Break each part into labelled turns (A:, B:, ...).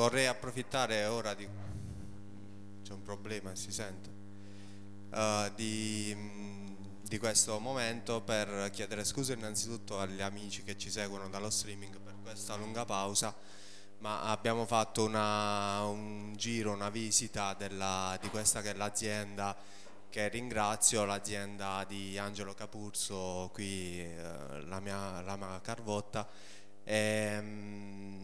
A: vorrei approfittare ora di... c'è un problema, si sente? Uh, di, di, questo momento per chiedere scusa innanzitutto agli amici che ci seguono dallo streaming per questa lunga pausa ma abbiamo fatto una, un giro, una visita della, di questa che è l'azienda che ringrazio, l'azienda di Angelo Capurso, qui eh, la, mia, la carvotta. E, ehm,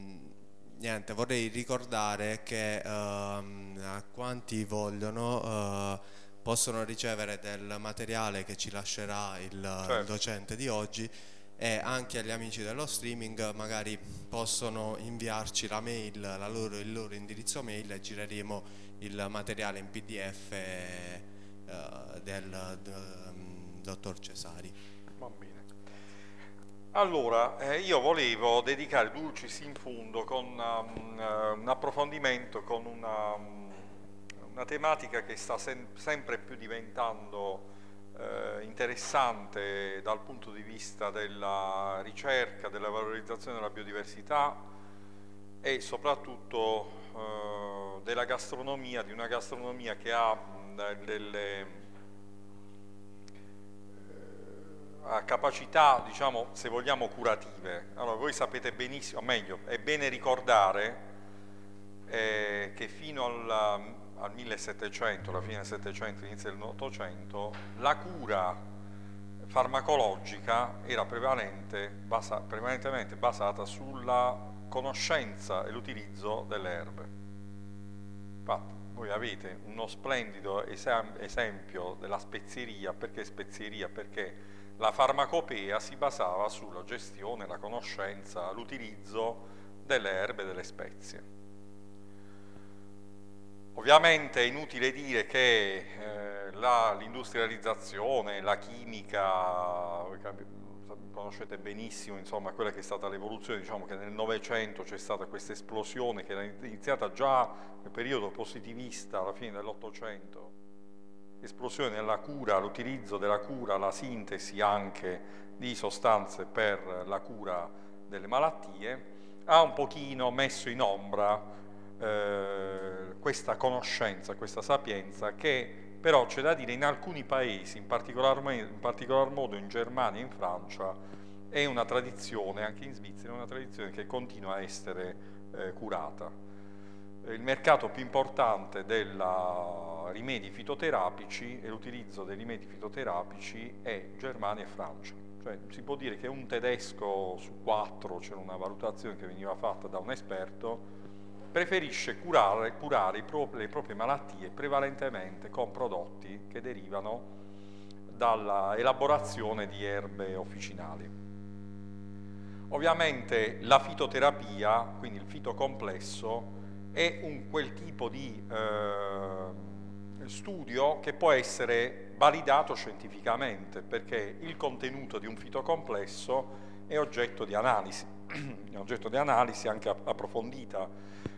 A: niente, vorrei ricordare che ehm, a quanti vogliono eh, possono ricevere del materiale che ci lascerà il, certo. il docente di oggi e anche agli amici dello streaming magari possono inviarci la mail, la loro, il loro indirizzo mail e gireremo il materiale in pdf eh, del, del um, dottor Cesari.
B: Bene. Allora, eh, io volevo dedicare Dulcis in fondo con um, uh, un approfondimento, con una, um, una tematica che sta sem sempre più diventando eh, interessante dal punto di vista della ricerca, della valorizzazione della biodiversità e soprattutto eh, della gastronomia, di una gastronomia che ha delle ha capacità, diciamo, se vogliamo, curative. Allora, voi sapete benissimo, o meglio, è bene ricordare eh, che fino alla al 1700, alla fine del 700, inizio del 800, la cura farmacologica era prevalente, basa, prevalentemente basata sulla conoscenza e l'utilizzo delle erbe. Infatti, voi avete uno splendido esempio della spezieria, perché spezieria? Perché la farmacopea si basava sulla gestione, la conoscenza, l'utilizzo delle erbe e delle spezie. Ovviamente è inutile dire che eh, l'industrializzazione, la, la, chimica, conoscete benissimo insomma, quella che è stata l'evoluzione, diciamo che nel Novecento c'è stata questa esplosione che era iniziata già nel periodo positivista, alla fine dell'Ottocento, esplosione nella cura, l'utilizzo della cura, la sintesi anche di sostanze per la cura delle malattie, ha un pochino messo in ombra eh, questa conoscenza, questa sapienza che però c'è da dire in alcuni paesi, in particolar, in particolar modo in Germania e in Francia, è una tradizione, anche in Svizzera, è una tradizione che continua a essere eh, curata. Il mercato più importante dei rimedi fitoterapici e l'utilizzo dei rimedi fitoterapici è Germania e Francia. Cioè, si può dire che un tedesco su quattro, c'era una valutazione che veniva fatta da un esperto, preferisce curare, curare pro, le proprie malattie prevalentemente con prodotti che derivano dall'elaborazione di erbe officinali. Ovviamente la fitoterapia, quindi il fitocomplesso, è un quel tipo di eh, studio che può essere validato scientificamente perché il contenuto di un fitocomplesso è oggetto di analisi, è oggetto di analisi anche approfondita.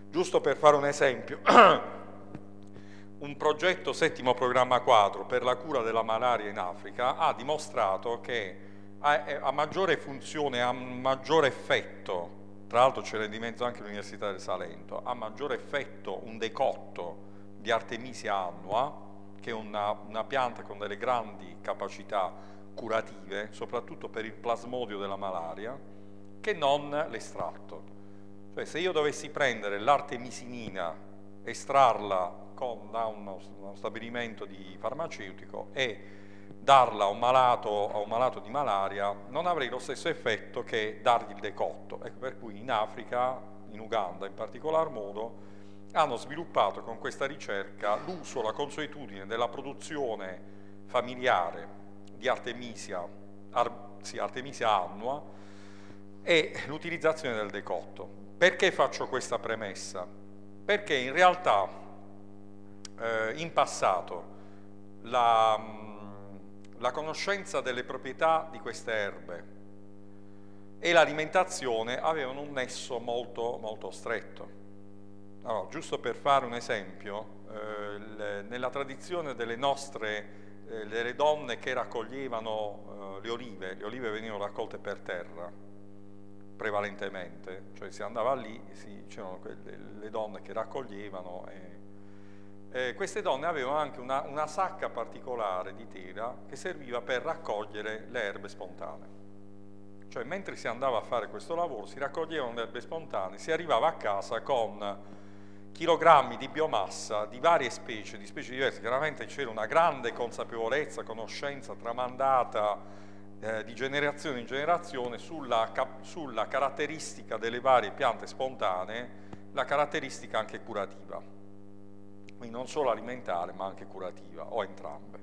B: Giusto per fare un esempio, un progetto settimo programma quadro per la cura della malaria in Africa ha dimostrato che ha, maggiore funzione, ha maggiore effetto, tra l'altro c'era di mezzo anche l'Università del Salento, ha maggiore effetto un decotto di Artemisia annua, che è una, una pianta con delle grandi capacità curative, soprattutto per il plasmodio della malaria, che non l'estratto. Cioè se io dovessi prendere l'artemisinina, estrarla con, da uno, uno, stabilimento di farmaceutico e darla a un, malato, a un malato di malaria, non avrei lo stesso effetto che dargli il decotto. Ecco per cui in Africa, in Uganda in particolar modo, hanno sviluppato con questa ricerca l'uso, la consuetudine della produzione familiare di Artemisia, ar, sì, Artemisia annua e l'utilizzazione del decotto. Perché faccio questa premessa? Perché in realtà eh, in passato la, la conoscenza delle proprietà di queste erbe e l'alimentazione avevano un nesso molto, molto stretto. Allora, giusto per fare un esempio, eh, le, nella tradizione delle nostre eh, delle donne che raccoglievano eh, le olive, le olive venivano raccolte per terra, prevalentemente, cioè si andava lì, c'erano le donne che raccoglievano e, eh, queste donne avevano anche una, una, sacca particolare di tela che serviva per raccogliere le erbe spontanee. Cioè mentre si andava a fare questo lavoro si raccoglievano le erbe spontanee, si arrivava a casa con chilogrammi di biomassa di varie specie, di specie diverse. Chiaramente c'era una grande consapevolezza, conoscenza tramandata eh, di generazione in generazione sulla, sulla caratteristica delle varie piante spontanee, la caratteristica anche curativa, quindi non solo alimentare ma anche curativa, o entrambe.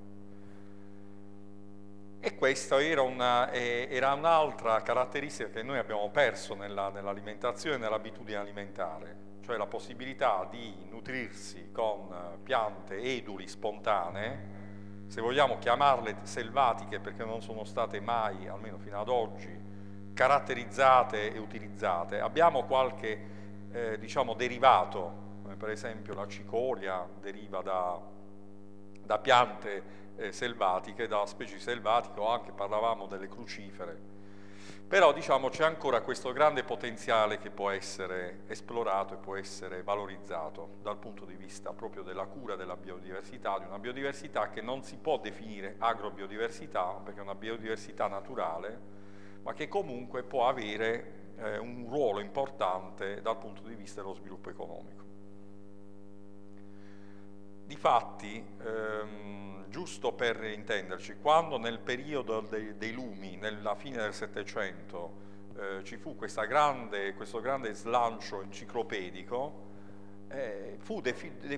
B: E questa era, una, era un'altra caratteristica che noi abbiamo perso nell'alimentazione nell e nell'abitudine alimentare, cioè la possibilità di nutrirsi con piante eduli spontanee, se vogliamo chiamarle selvatiche perché non sono state mai, almeno fino ad oggi, caratterizzate e utilizzate. Abbiamo qualche eh, diciamo, derivato, per esempio la cicoria deriva da, da piante eh, selvatiche, da specie selvatiche o anche parlavamo delle crucifere però diciamo c'è ancora questo grande potenziale che può essere esplorato e può essere valorizzato dal punto di vista proprio della cura della biodiversità, di una biodiversità che non si può definire agrobiodiversità perché è una biodiversità naturale, ma che comunque può avere eh, un ruolo importante dal punto di vista dello sviluppo economico. Difatti, ehm, giusto per intenderci, quando nel periodo dei, dei lumi, nella fine del Settecento, eh, ci fu grande, questo grande slancio enciclopedico, eh, fu,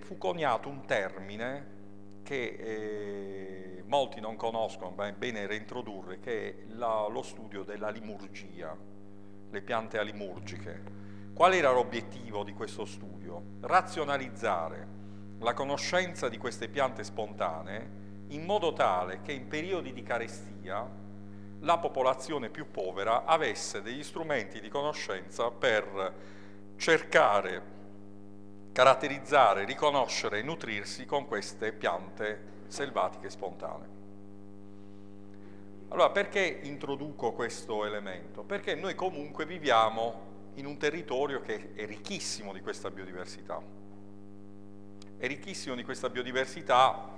B: fu, coniato un termine che eh, molti non conoscono, ma è bene reintrodurre, che è la, lo studio della limurgia, le piante alimurgiche. Qual era l'obiettivo di questo studio? Razionalizzare la conoscenza di queste piante spontanee in modo tale che in periodi di carestia la popolazione più povera avesse degli strumenti di conoscenza per cercare, caratterizzare, riconoscere e nutrirsi con queste piante selvatiche spontanee. Allora, perché introduco questo elemento? Perché noi comunque viviamo in un territorio che è ricchissimo di questa biodiversità è ricchissimo di questa biodiversità,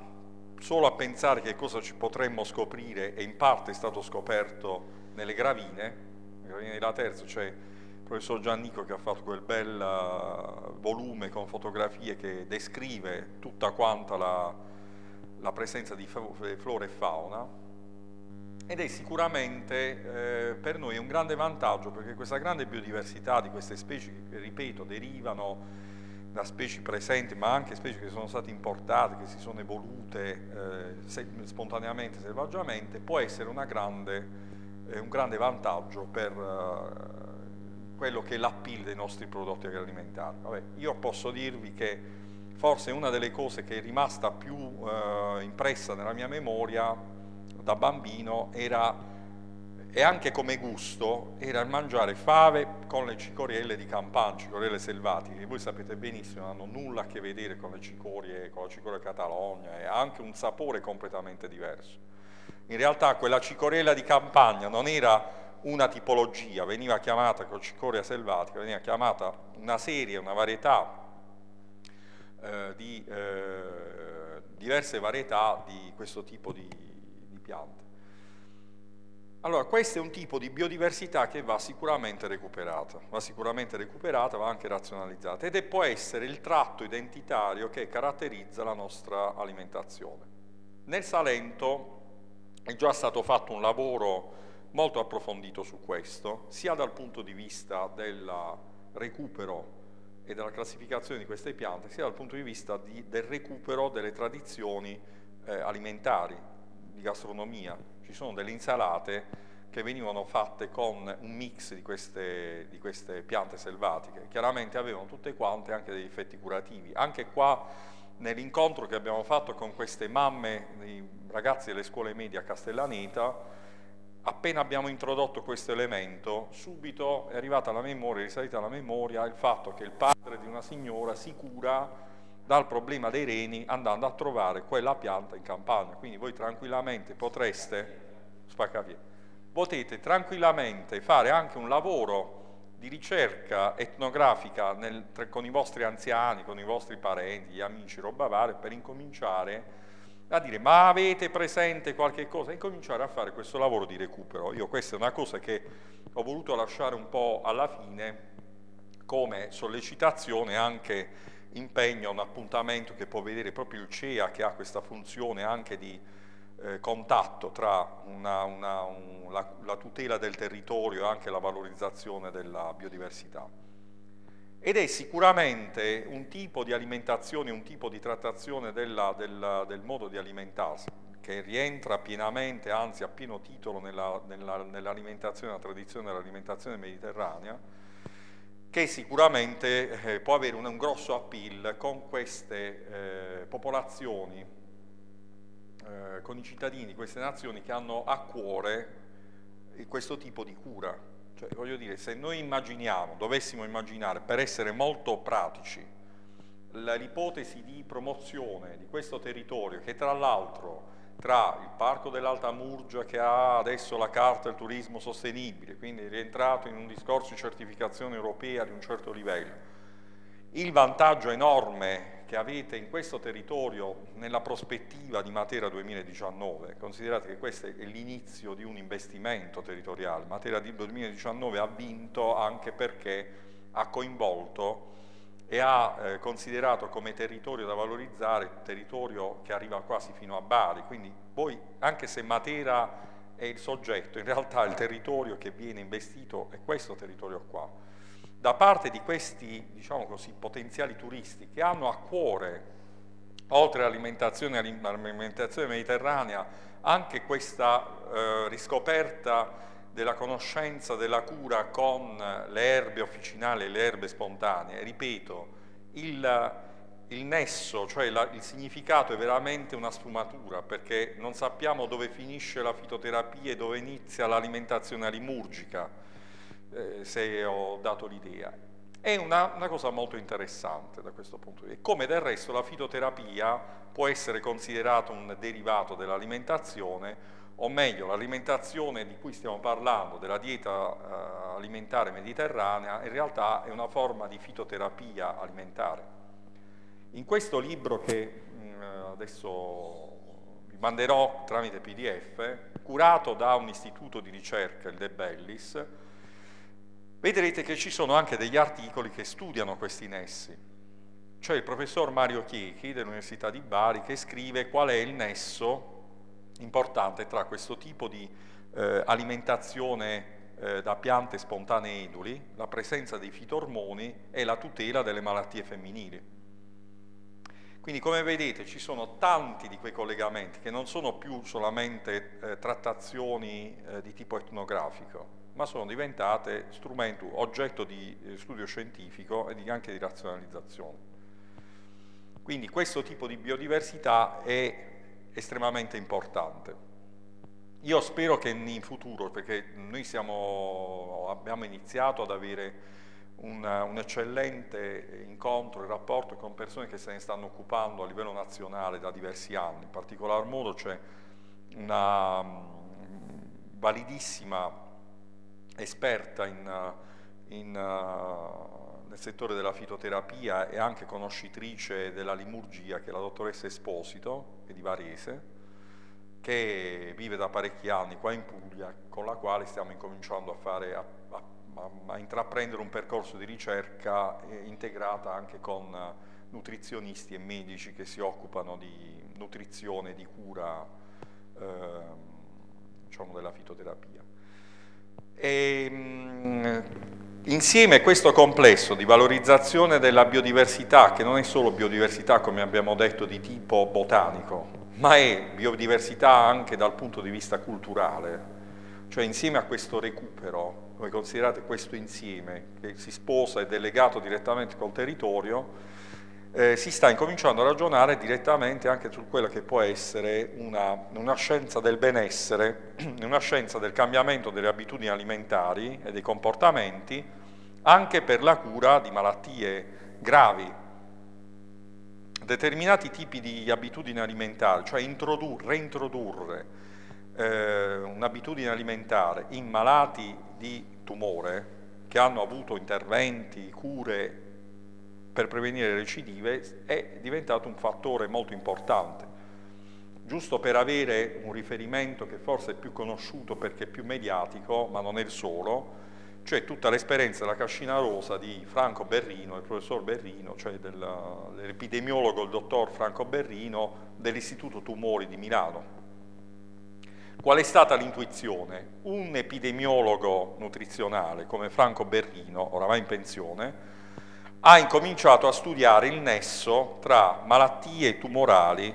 B: solo a pensare che cosa ci potremmo scoprire, e in parte è stato scoperto nelle gravine, le gravine della terza, c'è il professor Giannico che ha fatto quel bel uh, volume con fotografie che descrive tutta quanta la, la presenza di flora e fauna, ed è sicuramente eh, per noi un grande vantaggio perché questa grande biodiversità di queste specie ripeto, derivano da specie presenti, ma anche specie che sono state importate, che si sono evolute eh, spontaneamente, selvaggiamente, può essere grande, eh, un grande vantaggio per eh, quello che è l'appeal dei nostri prodotti agroalimentari. Vabbè, io posso dirvi che forse una delle cose che è rimasta più eh, impressa nella mia memoria da bambino era e anche come gusto era mangiare fave con le cicorielle di campagna, cicorielle selvatiche, che voi sapete benissimo hanno nulla a che vedere con le cicorie, con la cicoria catalogna, e ha anche un sapore completamente diverso. In realtà quella cicoriella di campagna non era una tipologia, veniva chiamata con cicoria selvatica, veniva chiamata una serie, una varietà eh, di eh, diverse varietà di questo tipo di, di piante. Allora, questo è un tipo di biodiversità che va sicuramente recuperata, va sicuramente recuperata, va anche razionalizzata ed è, può essere il tratto identitario che caratterizza la nostra alimentazione. Nel Salento è già stato fatto un lavoro molto approfondito su questo, sia dal punto di vista del recupero e della classificazione di queste piante, sia dal punto di vista di, del recupero delle tradizioni eh, alimentari, di gastronomia, ci sono delle insalate che venivano fatte con un mix di queste, di queste piante selvatiche, chiaramente avevano tutte quante anche degli effetti curativi. Anche qua nell'incontro che abbiamo fatto con queste mamme, i ragazzi delle scuole medie a Castellaneta, appena abbiamo introdotto questo elemento, subito è arrivata alla memoria, è risalita alla memoria il fatto che il padre di una signora si cura dal problema dei reni andando a trovare quella pianta in campagna. Quindi voi tranquillamente potreste, potete tranquillamente fare anche un lavoro di ricerca etnografica nel, con i vostri anziani, con i vostri parenti, gli amici, roba varia, per incominciare a dire ma avete presente qualche cosa e cominciare a fare questo lavoro di recupero. Io questa è una cosa che ho voluto lasciare un po' alla fine come sollecitazione anche impegno, un appuntamento che può vedere proprio il CEA che ha questa funzione anche di eh, contatto tra una, una, un, la, la tutela del territorio e anche la valorizzazione della biodiversità. Ed è sicuramente un tipo di alimentazione, un tipo di trattazione della, della, del modo di alimentarsi che rientra pienamente, anzi a pieno titolo nell'alimentazione, nella, nella tradizione dell'alimentazione mediterranea, che sicuramente eh, può avere un, un, grosso appeal con queste eh, popolazioni, eh, con i cittadini di queste nazioni che hanno a cuore questo tipo di cura. Cioè, voglio dire, se noi immaginiamo, dovessimo immaginare, per essere molto pratici, l'ipotesi di promozione di questo territorio, che tra l'altro tra il Parco dell'Alta Murgia che ha adesso la carta del turismo sostenibile, quindi rientrato in un discorso di certificazione europea di un certo livello, il vantaggio enorme che avete in questo territorio nella prospettiva di Matera 2019, considerate che questo è l'inizio di un investimento territoriale, Matera 2019 ha vinto anche perché ha coinvolto e ha eh, considerato come territorio da valorizzare territorio che arriva quasi fino a Bari, quindi voi anche se Matera è il soggetto, in realtà il territorio che viene investito è questo territorio qua. Da parte di questi diciamo così, potenziali turisti che hanno a cuore, oltre all'alimentazione, all'alimentazione mediterranea, anche questa eh, riscoperta della conoscenza della cura con le erbe officinali e le erbe spontanee. Ripeto, il, il nesso, cioè la, il significato è veramente una sfumatura perché non sappiamo dove finisce la fitoterapia e dove inizia l'alimentazione alimurgica eh, se ho dato l'idea. È una, una, cosa molto interessante da questo punto di vista, come del resto la fitoterapia può essere considerata un derivato dell'alimentazione, o meglio l'alimentazione di cui stiamo parlando, della dieta eh, alimentare mediterranea, in realtà è una forma di fitoterapia alimentare. In questo libro che mh, mm, adesso vi manderò tramite PDF, curato da un istituto di ricerca, il De Bellis, vedrete che ci sono anche degli articoli che studiano questi nessi. C'è il professor Mario Chiechi dell'Università di Bari che scrive qual è il nesso importante tra questo tipo di eh, alimentazione eh, da piante spontanee eduli, la presenza dei fitormoni e la tutela delle malattie femminili. Quindi come vedete ci sono tanti di quei collegamenti che non sono più solamente eh, trattazioni eh, di tipo etnografico, ma sono diventate strumento, oggetto di eh, studio scientifico e anche di razionalizzazione. Quindi questo tipo di biodiversità è estremamente importante. Io spero che in futuro, perché noi siamo, abbiamo iniziato ad avere un, un, eccellente incontro e rapporto con persone che se ne stanno occupando a livello nazionale da diversi anni, in particolar modo c'è una validissima esperta in, in, nel settore della fitoterapia e anche conoscitrice della limurgia, che è la dottoressa Esposito, che è di Varese, che vive da parecchi anni qua in Puglia, con la quale stiamo incominciando a, fare, a, a, a intraprendere un percorso di ricerca eh, integrata anche con nutrizionisti e medici che si occupano di nutrizione di cura eh, diciamo della fitoterapia. E, ehm, insieme a questo complesso di valorizzazione della biodiversità, che non è solo biodiversità, come abbiamo detto, di tipo botanico, ma è biodiversità anche dal punto di vista culturale, cioè insieme a questo recupero, voi considerate questo insieme che si sposa ed è legato direttamente col territorio, eh, si sta incominciando a ragionare direttamente anche su quella che può essere una, una, scienza del benessere, una scienza del cambiamento delle abitudini alimentari e dei comportamenti, anche per la cura di malattie gravi. Determinati tipi di abitudini alimentari, cioè introdurre, reintrodurre eh, un'abitudine alimentare in malati di tumore, che hanno avuto interventi, cure per prevenire recidive, è diventato un fattore molto importante. Giusto per avere un riferimento che forse è più conosciuto perché è più mediatico, ma non è il solo, cioè tutta l'esperienza della cascina rosa di Franco Berrino, il professor Berrino, cioè dell'epidemiologo il dottor Franco Berrino dell'Istituto Tumori di Milano. Qual è stata l'intuizione? Un epidemiologo nutrizionale come Franco Berrino, oramai in pensione, ha incominciato a studiare il nesso tra malattie tumorali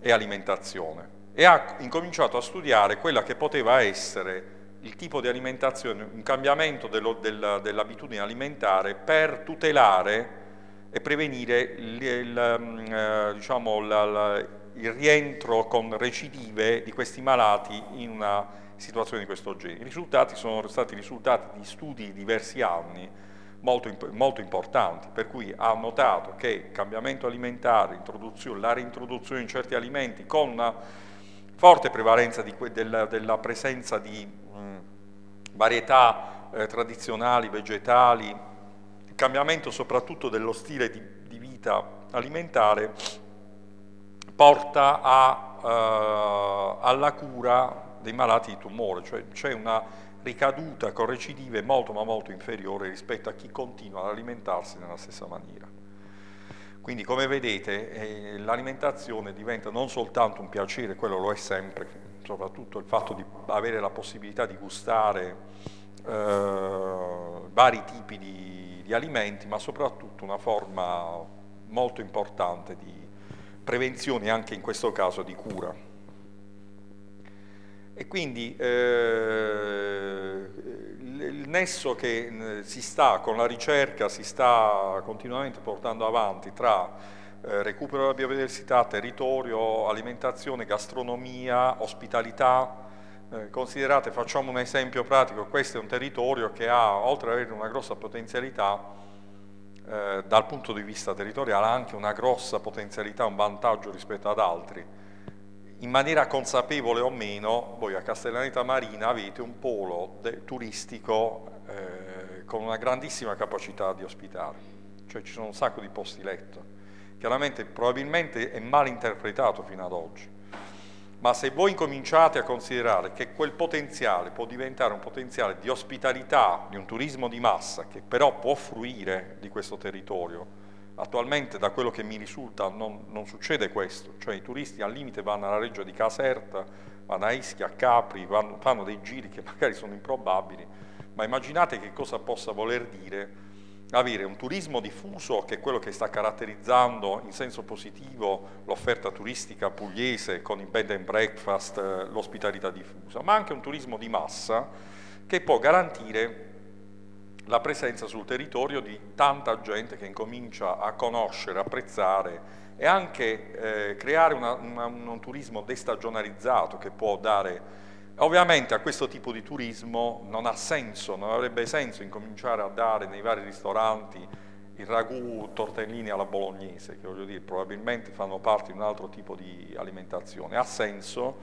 B: e alimentazione e ha incominciato a studiare quella che poteva essere il tipo di alimentazione, un cambiamento dell'abitudine alimentare per tutelare e prevenire il, il, mm, eh, diciamo, il rientro con recidive di questi malati in una situazione di questo genere. I risultati sono stati risultati di studi di diversi anni molto, molto importanti, per cui ha notato che il cambiamento alimentare, la reintroduzione in certi alimenti con una forte prevalenza della, della, presenza di mh, varietà eh, tradizionali, vegetali, il cambiamento soprattutto dello stile di, di vita alimentare porta a, uh, alla cura dei malati di tumore, cioè c'è una ricaduta con recidive molto ma molto inferiore rispetto a chi continua ad alimentarsi nella stessa maniera. Quindi come vedete eh, l'alimentazione diventa non soltanto un piacere, quello lo è sempre, soprattutto il fatto di avere la possibilità di gustare eh, vari tipi di, di alimenti, ma soprattutto una forma molto importante di prevenzione anche in questo caso di cura. E quindi eh, il nesso che si sta con la ricerca, si sta continuamente portando avanti tra eh, recupero della biodiversità, territorio, alimentazione, gastronomia, ospitalità, eh, considerate, facciamo un esempio pratico, questo è un territorio che ha, oltre ad avere una grossa potenzialità, eh, dal punto di vista territoriale ha anche una grossa potenzialità, un vantaggio rispetto ad altri. In maniera consapevole o meno, voi a Castellaneta Marina avete un polo turistico eh, con una grandissima capacità di ospitare, cioè ci sono un sacco di posti letto. Chiaramente probabilmente è mal interpretato fino ad oggi, ma se voi incominciate a considerare che quel potenziale può diventare un potenziale di ospitalità, di un turismo di massa, che però può fruire di questo territorio, attualmente da quello che mi risulta non, non succede questo, cioè i turisti al limite vanno alla Reggio di Caserta, vanno a Ischia, a Capri, vanno, fanno dei giri che magari sono improbabili, ma immaginate che cosa possa voler dire avere un turismo diffuso che è quello che sta caratterizzando in senso positivo l'offerta turistica pugliese con il bed and breakfast, eh, l'ospitalità diffusa, ma anche un turismo di massa che può garantire la presenza sul territorio di tanta gente che incomincia a conoscere, apprezzare e anche eh, creare una, una, un turismo destagionalizzato che può dare Ovviamente a questo tipo di turismo non ha senso, non avrebbe senso incominciare a dare nei vari ristoranti il ragù tortellini alla bolognese, che voglio dire, probabilmente fanno parte di un altro tipo di alimentazione. Ha senso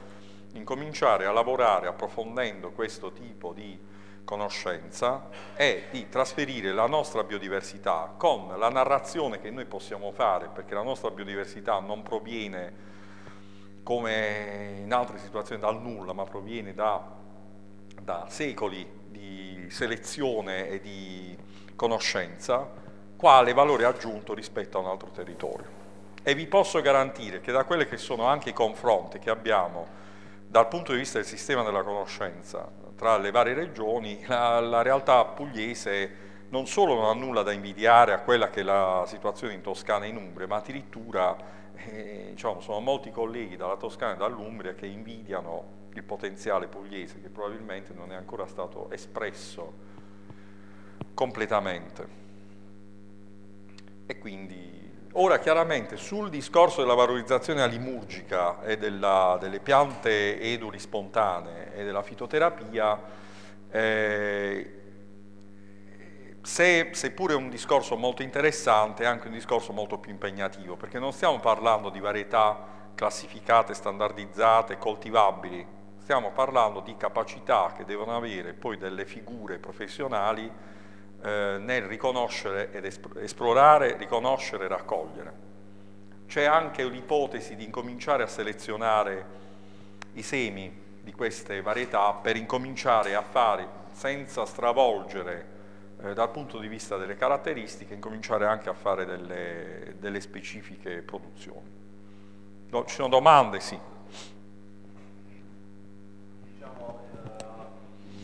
B: incominciare a lavorare approfondendo questo tipo di conoscenza e di trasferire la nostra biodiversità con la narrazione che noi possiamo fare, perché la nostra biodiversità non proviene come in altre situazioni dal nulla, ma proviene da, da secoli di selezione e di conoscenza, quale valore aggiunto rispetto a un altro territorio. E vi posso garantire che da quelli che sono anche i confronti che abbiamo dal punto di vista del sistema della conoscenza tra le varie regioni, la, la realtà pugliese non solo non ha nulla da invidiare a quella che è la situazione in Toscana e in Umbria, ma addirittura eh, diciamo, sono molti colleghi dalla Toscana e dall'Umbria che invidiano il potenziale pugliese che probabilmente non è ancora stato espresso completamente. E quindi ora chiaramente sul discorso della valorizzazione alimurgica e della, delle piante eduli spontanee e della fitoterapia eh, se, seppure è un discorso molto interessante, è anche un discorso molto più impegnativo, perché non stiamo parlando di varietà classificate, standardizzate, coltivabili, stiamo parlando di capacità che devono avere poi delle figure professionali eh, nel riconoscere ed esplorare, riconoscere e raccogliere. C'è anche l'ipotesi di incominciare a selezionare i semi di queste varietà per incominciare a fare, senza stravolgere eh, dal punto di vista delle caratteristiche, incominciare anche a fare delle, delle specifiche produzioni. Ci sono domande? Sì.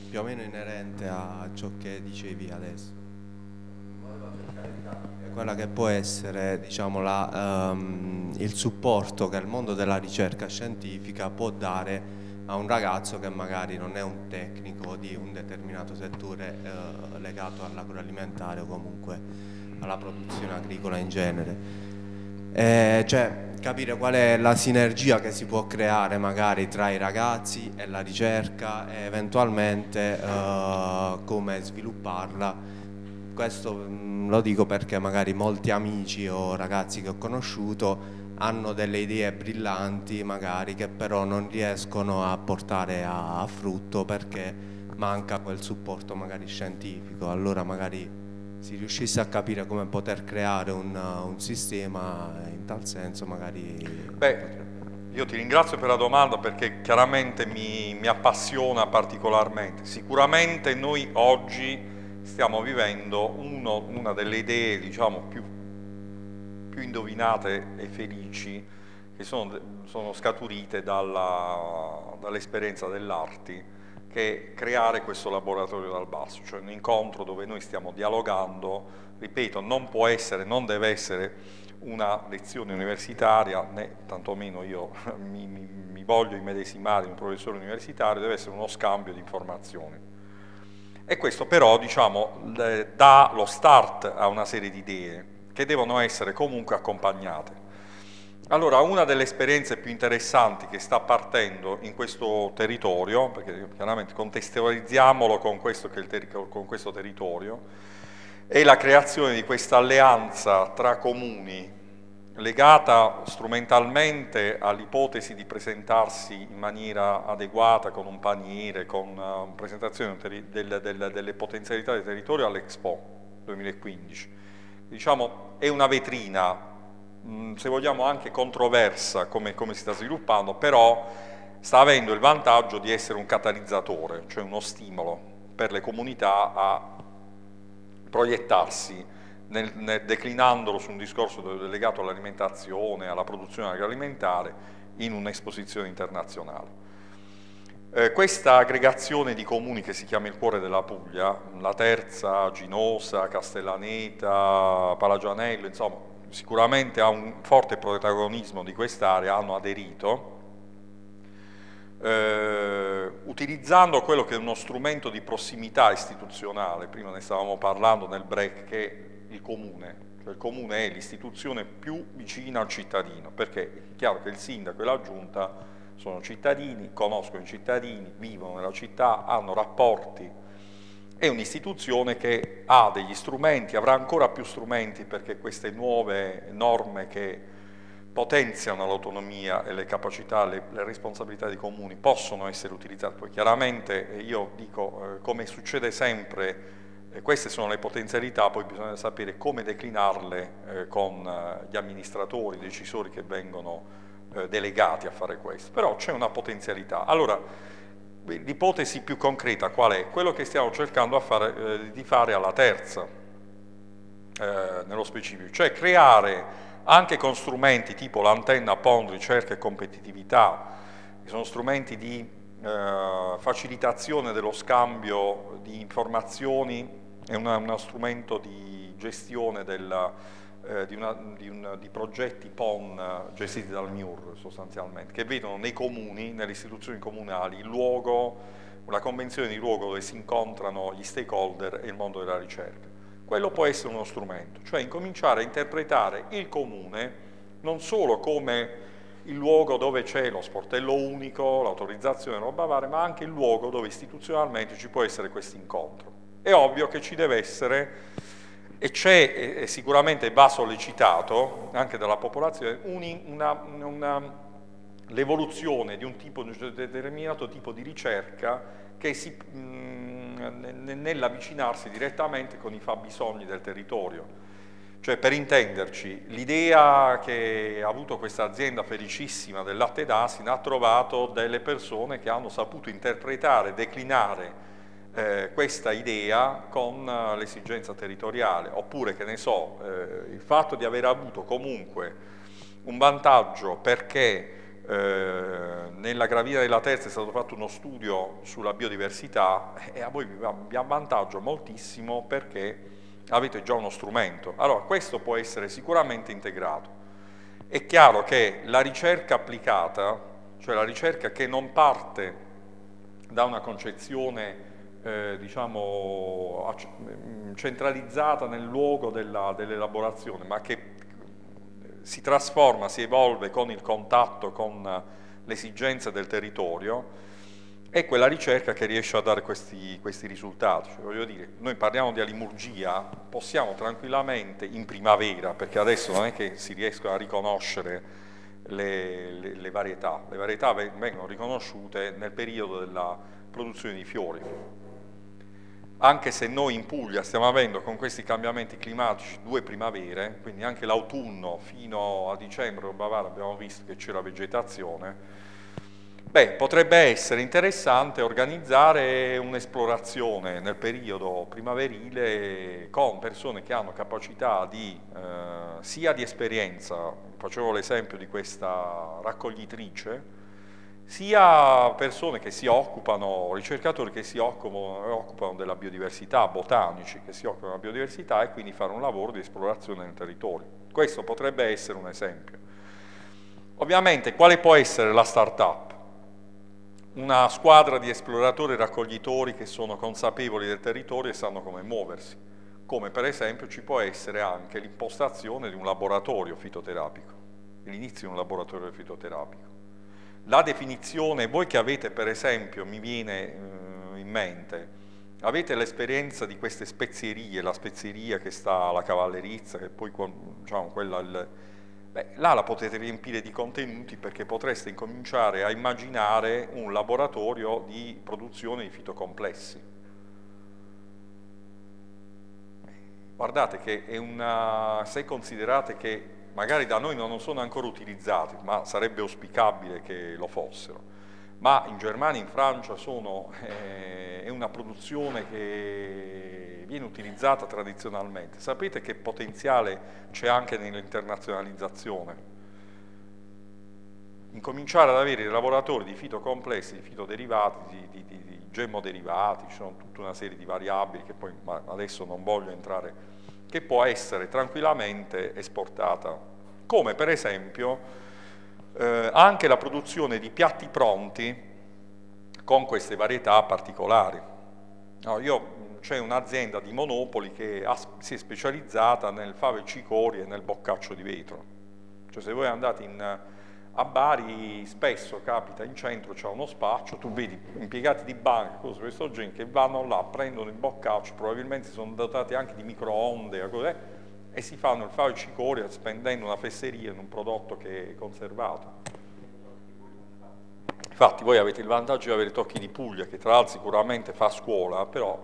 A: Più o meno inerente a ciò che dicevi adesso. Quella che può essere diciamo, la, um, il supporto che il mondo della ricerca scientifica può dare a un ragazzo che magari non è un tecnico di un determinato settore eh, legato all'agroalimentare o comunque alla produzione agricola in genere. Eh, cioè, capire qual è la sinergia che si può creare magari tra i ragazzi e la ricerca e eventualmente eh, come svilupparla. Questo mm, lo dico perché magari molti amici o ragazzi che ho conosciuto hanno delle idee brillanti magari che però non riescono a portare a, a frutto perché manca quel supporto magari scientifico. Allora magari si riuscisse a capire come poter creare un, un sistema in tal senso magari...
B: Beh, io ti ringrazio per la domanda perché chiaramente mi, mi appassiona particolarmente. Sicuramente noi oggi stiamo vivendo uno, una delle idee diciamo, più, più, indovinate e felici che sono, sono scaturite dall'esperienza dall dell'Arti che creare questo laboratorio dal basso, cioè un incontro dove noi stiamo dialogando, ripeto, non può essere, non deve essere una lezione universitaria, né tantomeno io mi, mi, mi voglio immedesimare in un professore universitario, deve essere uno scambio di informazioni. E questo però diciamo, dà lo start a una serie di idee che devono essere comunque accompagnate. Allora, una delle esperienze più interessanti che sta partendo in questo territorio, perché chiaramente contestualizziamolo con questo, con questo territorio, è la creazione di questa alleanza tra comuni legata strumentalmente all'ipotesi di presentarsi in maniera adeguata con un paniere, con uh, presentazione del, del, delle potenzialità del territorio all'Expo 2015. Diciamo, è una vetrina Mm, se vogliamo anche controversa come, come, si sta sviluppando, però sta avendo il vantaggio di essere un catalizzatore, cioè uno stimolo per le comunità a proiettarsi nel, nel, declinandolo su un discorso legato all'alimentazione, alla produzione agroalimentare in un'esposizione internazionale. Eh, questa aggregazione di comuni che si chiama il cuore della Puglia, la Terza, Ginosa, Castellaneta, Palagianello, insomma sicuramente ha un forte protagonismo di quest'area, hanno aderito, eh, utilizzando quello che è uno strumento di prossimità istituzionale, prima ne stavamo parlando nel break, che è il comune, cioè il comune è l'istituzione più vicina al cittadino, perché è chiaro che il sindaco e la giunta sono cittadini, conoscono i cittadini, vivono nella città, hanno rapporti è un'istituzione che ha degli strumenti, avrà ancora più strumenti perché queste nuove norme che potenziano l'autonomia e le capacità, le, le, responsabilità dei comuni possono essere utilizzate. Poi chiaramente eh, io dico, eh, come succede sempre, eh, queste sono le potenzialità, poi bisogna sapere come declinarle eh, con eh, gli amministratori, i decisori che vengono eh, delegati a fare questo. Però c'è una potenzialità. Allora, L'ipotesi più concreta qual è? Quello che stiamo cercando fare, eh, di fare alla terza, eh, nello specifico, cioè creare anche con strumenti tipo l'antenna PON, ricerca e competitività, che sono strumenti di eh, facilitazione dello scambio di informazioni, è uno strumento di gestione della, eh, di, una, di, un, di, progetti PON eh, gestiti dal MIUR sostanzialmente, che vedono nei comuni, nelle istituzioni comunali, il luogo, una convenzione di luogo dove si incontrano gli stakeholder e il mondo della ricerca. Quello può essere uno strumento, cioè incominciare a interpretare il comune non solo come il luogo dove c'è lo sportello unico, l'autorizzazione roba varia, ma anche il luogo dove istituzionalmente ci può essere questo incontro. È ovvio che ci deve essere e c'è, sicuramente va sollecitato anche dalla popolazione, l'evoluzione di un, tipo, un determinato tipo di ricerca che si, mh, nell'avvicinarsi direttamente con i fabbisogni del territorio. Cioè, per intenderci, l'idea che ha avuto questa azienda felicissima del latte d'asina ha trovato delle persone che hanno saputo interpretare, declinare eh, questa idea con uh, l'esigenza territoriale, oppure che ne so, eh, il fatto di aver avuto comunque un vantaggio perché eh, nella gravina della terza è stato fatto uno studio sulla biodiversità e a voi vi avvantaggio moltissimo perché avete già uno strumento. Allora questo può essere sicuramente integrato. È chiaro che la ricerca applicata, cioè la ricerca che non parte da una concezione eh, diciamo, centralizzata nel luogo dell'elaborazione, ma che si trasforma, si evolve con il contatto con le esigenze del territorio, è quella ricerca che riesce a dare questi, questi risultati. Cioè, dire, noi parliamo di alimurgia, possiamo tranquillamente in primavera, perché adesso non è che si riescono a riconoscere le, le, le varietà, le varietà vengono riconosciute nel periodo della produzione di fiori, anche se noi in Puglia stiamo avendo con questi cambiamenti climatici due primavere, quindi anche l'autunno fino a dicembre o Bavara abbiamo visto che c'era vegetazione, beh, potrebbe essere interessante organizzare un'esplorazione nel periodo primaverile con persone che hanno capacità di, eh, sia di esperienza, facevo l'esempio di questa raccoglitrice, sia persone che si occupano, ricercatori che si occupano, occupano, della biodiversità, botanici che si occupano della biodiversità e quindi fare un lavoro di esplorazione nel territorio. Questo potrebbe essere un esempio. Ovviamente quale può essere la start-up? Una squadra di esploratori e raccoglitori che sono consapevoli del territorio e sanno come muoversi, come per esempio ci può essere anche l'impostazione di un laboratorio fitoterapico, l'inizio di un laboratorio fitoterapico la definizione, voi che avete per esempio, mi viene eh, in mente, avete l'esperienza di queste spezierie, la spezieria che sta alla cavallerizza, che poi diciamo, quella, il, beh, là la potete riempire di contenuti perché potreste incominciare a immaginare un laboratorio di produzione di fitocomplessi. Guardate che una, se considerate che magari da noi non sono ancora utilizzati, ma sarebbe auspicabile che lo fossero. Ma in Germania e in Francia sono, eh, è una produzione che viene utilizzata tradizionalmente. Sapete che potenziale c'è anche nell'internazionalizzazione? Incominciare ad avere dei lavoratori di fitocomplessi, di fitoderivati, di, di, di, di gemmoderivati, ci sono tutta una serie di variabili che poi adesso non voglio entrare che può essere tranquillamente esportata, come per esempio eh, anche la produzione di piatti pronti con queste varietà particolari. No, c'è un'azienda di Monopoli che ha, si è specializzata nel fave cicorie e nel boccaccio di vetro. Cioè se voi andate in a Bari spesso capita in centro c'è uno spaccio, tu vedi impiegati di banca, cose questo genere, che vanno là, prendono il boccaccio, probabilmente sono dotati anche di microonde e si fanno il fave cicoria spendendo una fesseria in un prodotto che è conservato. Infatti voi avete il vantaggio di avere Tocchi di Puglia, che tra l'altro sicuramente fa scuola, però...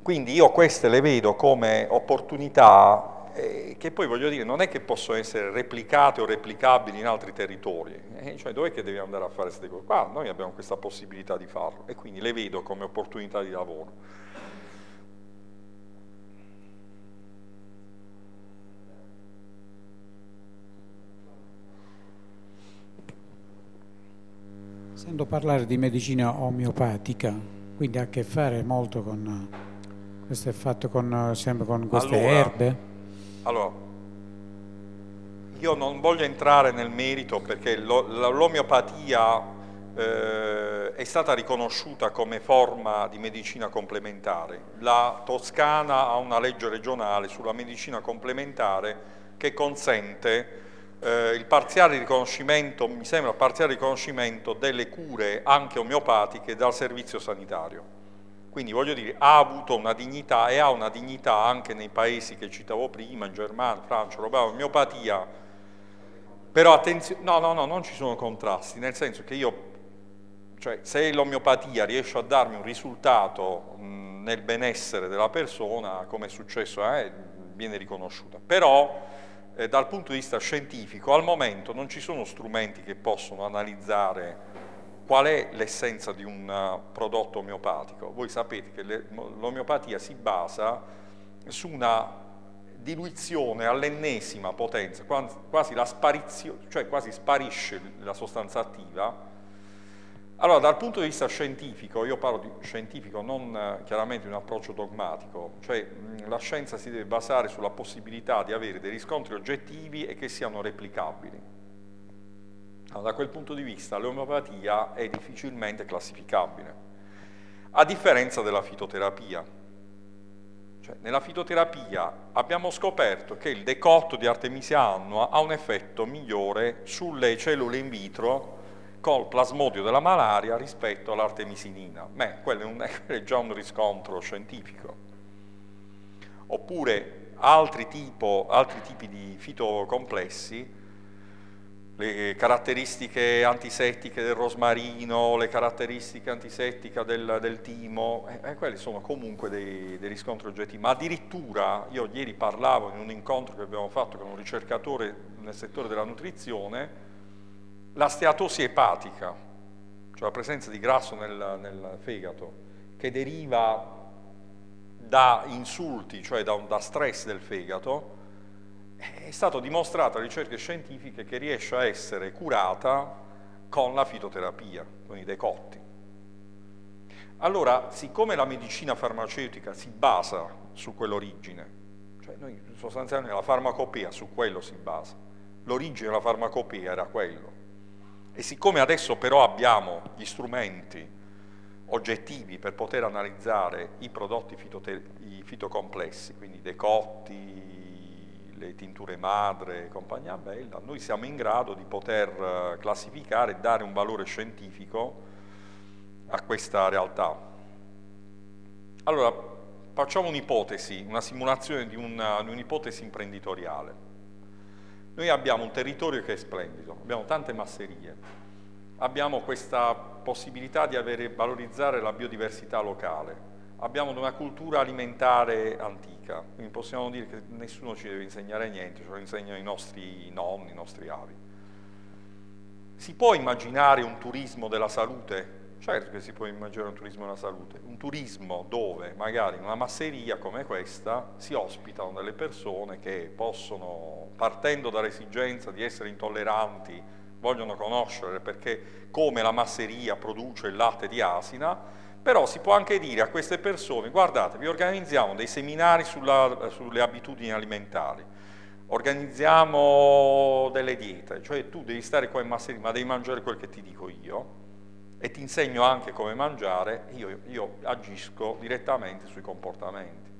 B: Quindi io queste le vedo come opportunità eh, che poi voglio dire non è che possono essere replicate o replicabili in altri territori, eh, cioè dov'è che devi andare a fare queste cose? Qua noi abbiamo questa possibilità di farlo e quindi le vedo come opportunità di lavoro.
C: Sento parlare di medicina omeopatica, quindi ha a che fare molto con questo è fatto con, sempre con queste allora, erbe?
B: Allora, io non voglio entrare nel merito perché l'omeopatia eh, è stata riconosciuta come forma di medicina complementare. La Toscana ha una legge regionale sulla medicina complementare che consente eh, il parziale riconoscimento, mi sembra parziale riconoscimento delle cure anche omeopatiche dal servizio sanitario. Quindi voglio dire, ha avuto una dignità e ha una dignità anche nei paesi che citavo prima, in Germania, Francia, Europa, l'omeopatia Però attenzione, no, no, no, non ci sono contrasti, nel senso che io, cioè se l'omeopatia riesce a darmi un risultato nel benessere della persona, come è successo, eh, viene riconosciuta. Però eh, dal punto di vista scientifico al momento non ci sono strumenti che possono analizzare qual è l'essenza di un uh, prodotto omeopatico. Voi sapete che l'omeopatia si basa su una diluizione all'ennesima potenza, quasi, cioè quasi sparisce la sostanza attiva. Allora, dal punto di vista scientifico, io parlo di scientifico, non eh, chiaramente un approccio dogmatico, cioè la scienza si deve basare sulla possibilità di avere dei riscontri oggettivi e che siano replicabili. Allora, da quel punto di vista l'omeopatia è difficilmente classificabile, a differenza della fitoterapia cioè, nella fitoterapia abbiamo scoperto che il decotto di Artemisia annua ha un effetto migliore sulle cellule in vitro col plasmodio della malaria rispetto all'artemisinina. Beh, quello è, un, è già un riscontro scientifico. Oppure altri, tipo, altri tipi di fitocomplessi le caratteristiche antisettiche del rosmarino, le caratteristiche antisettiche del, del timo, eh, eh, quelli sono comunque dei, dei, riscontri oggettivi. Ma addirittura, io ieri parlavo in un incontro che abbiamo fatto con un ricercatore nel settore della nutrizione, la steatosi epatica, cioè la presenza di grasso nel, nel fegato, che deriva da insulti, cioè da, da stress del fegato, è stato dimostrato da ricerche scientifiche che riesce a essere curata con la fitoterapia, con i decotti. Allora, siccome la medicina farmaceutica si basa su quell'origine, cioè noi sostanzialmente la farmacopea su quello si basa, l'origine della farmacopea era quello, e siccome adesso però abbiamo gli strumenti oggettivi per poter analizzare i prodotti i fitocomplessi, quindi decotti, le tinture madre e compagnia bella, noi siamo in grado di poter eh, classificare e dare un valore scientifico a questa realtà. Allora, facciamo un'ipotesi, una simulazione di, un'ipotesi imprenditoriale. Noi abbiamo un territorio che è splendido, abbiamo tante masserie, abbiamo questa possibilità di avere, valorizzare la biodiversità locale, abbiamo una cultura alimentare antica, quindi possiamo dire che nessuno ci deve insegnare niente, ce lo insegnano i nostri nonni, i nostri avi. Si può immaginare un turismo della salute? Certo che si può immaginare un turismo della salute, un turismo dove magari in una masseria come questa si ospitano delle persone che possono, partendo dall'esigenza di essere intolleranti, vogliono conoscere perché come la masseria produce il latte di asina, però si può anche dire a queste persone, guardate, vi organizziamo dei seminari sulla, sulle abitudini alimentari, organizziamo delle diete, cioè tu devi stare qua in masseria, ma devi mangiare quel che ti dico io, e ti insegno anche come mangiare, io, io agisco direttamente sui comportamenti.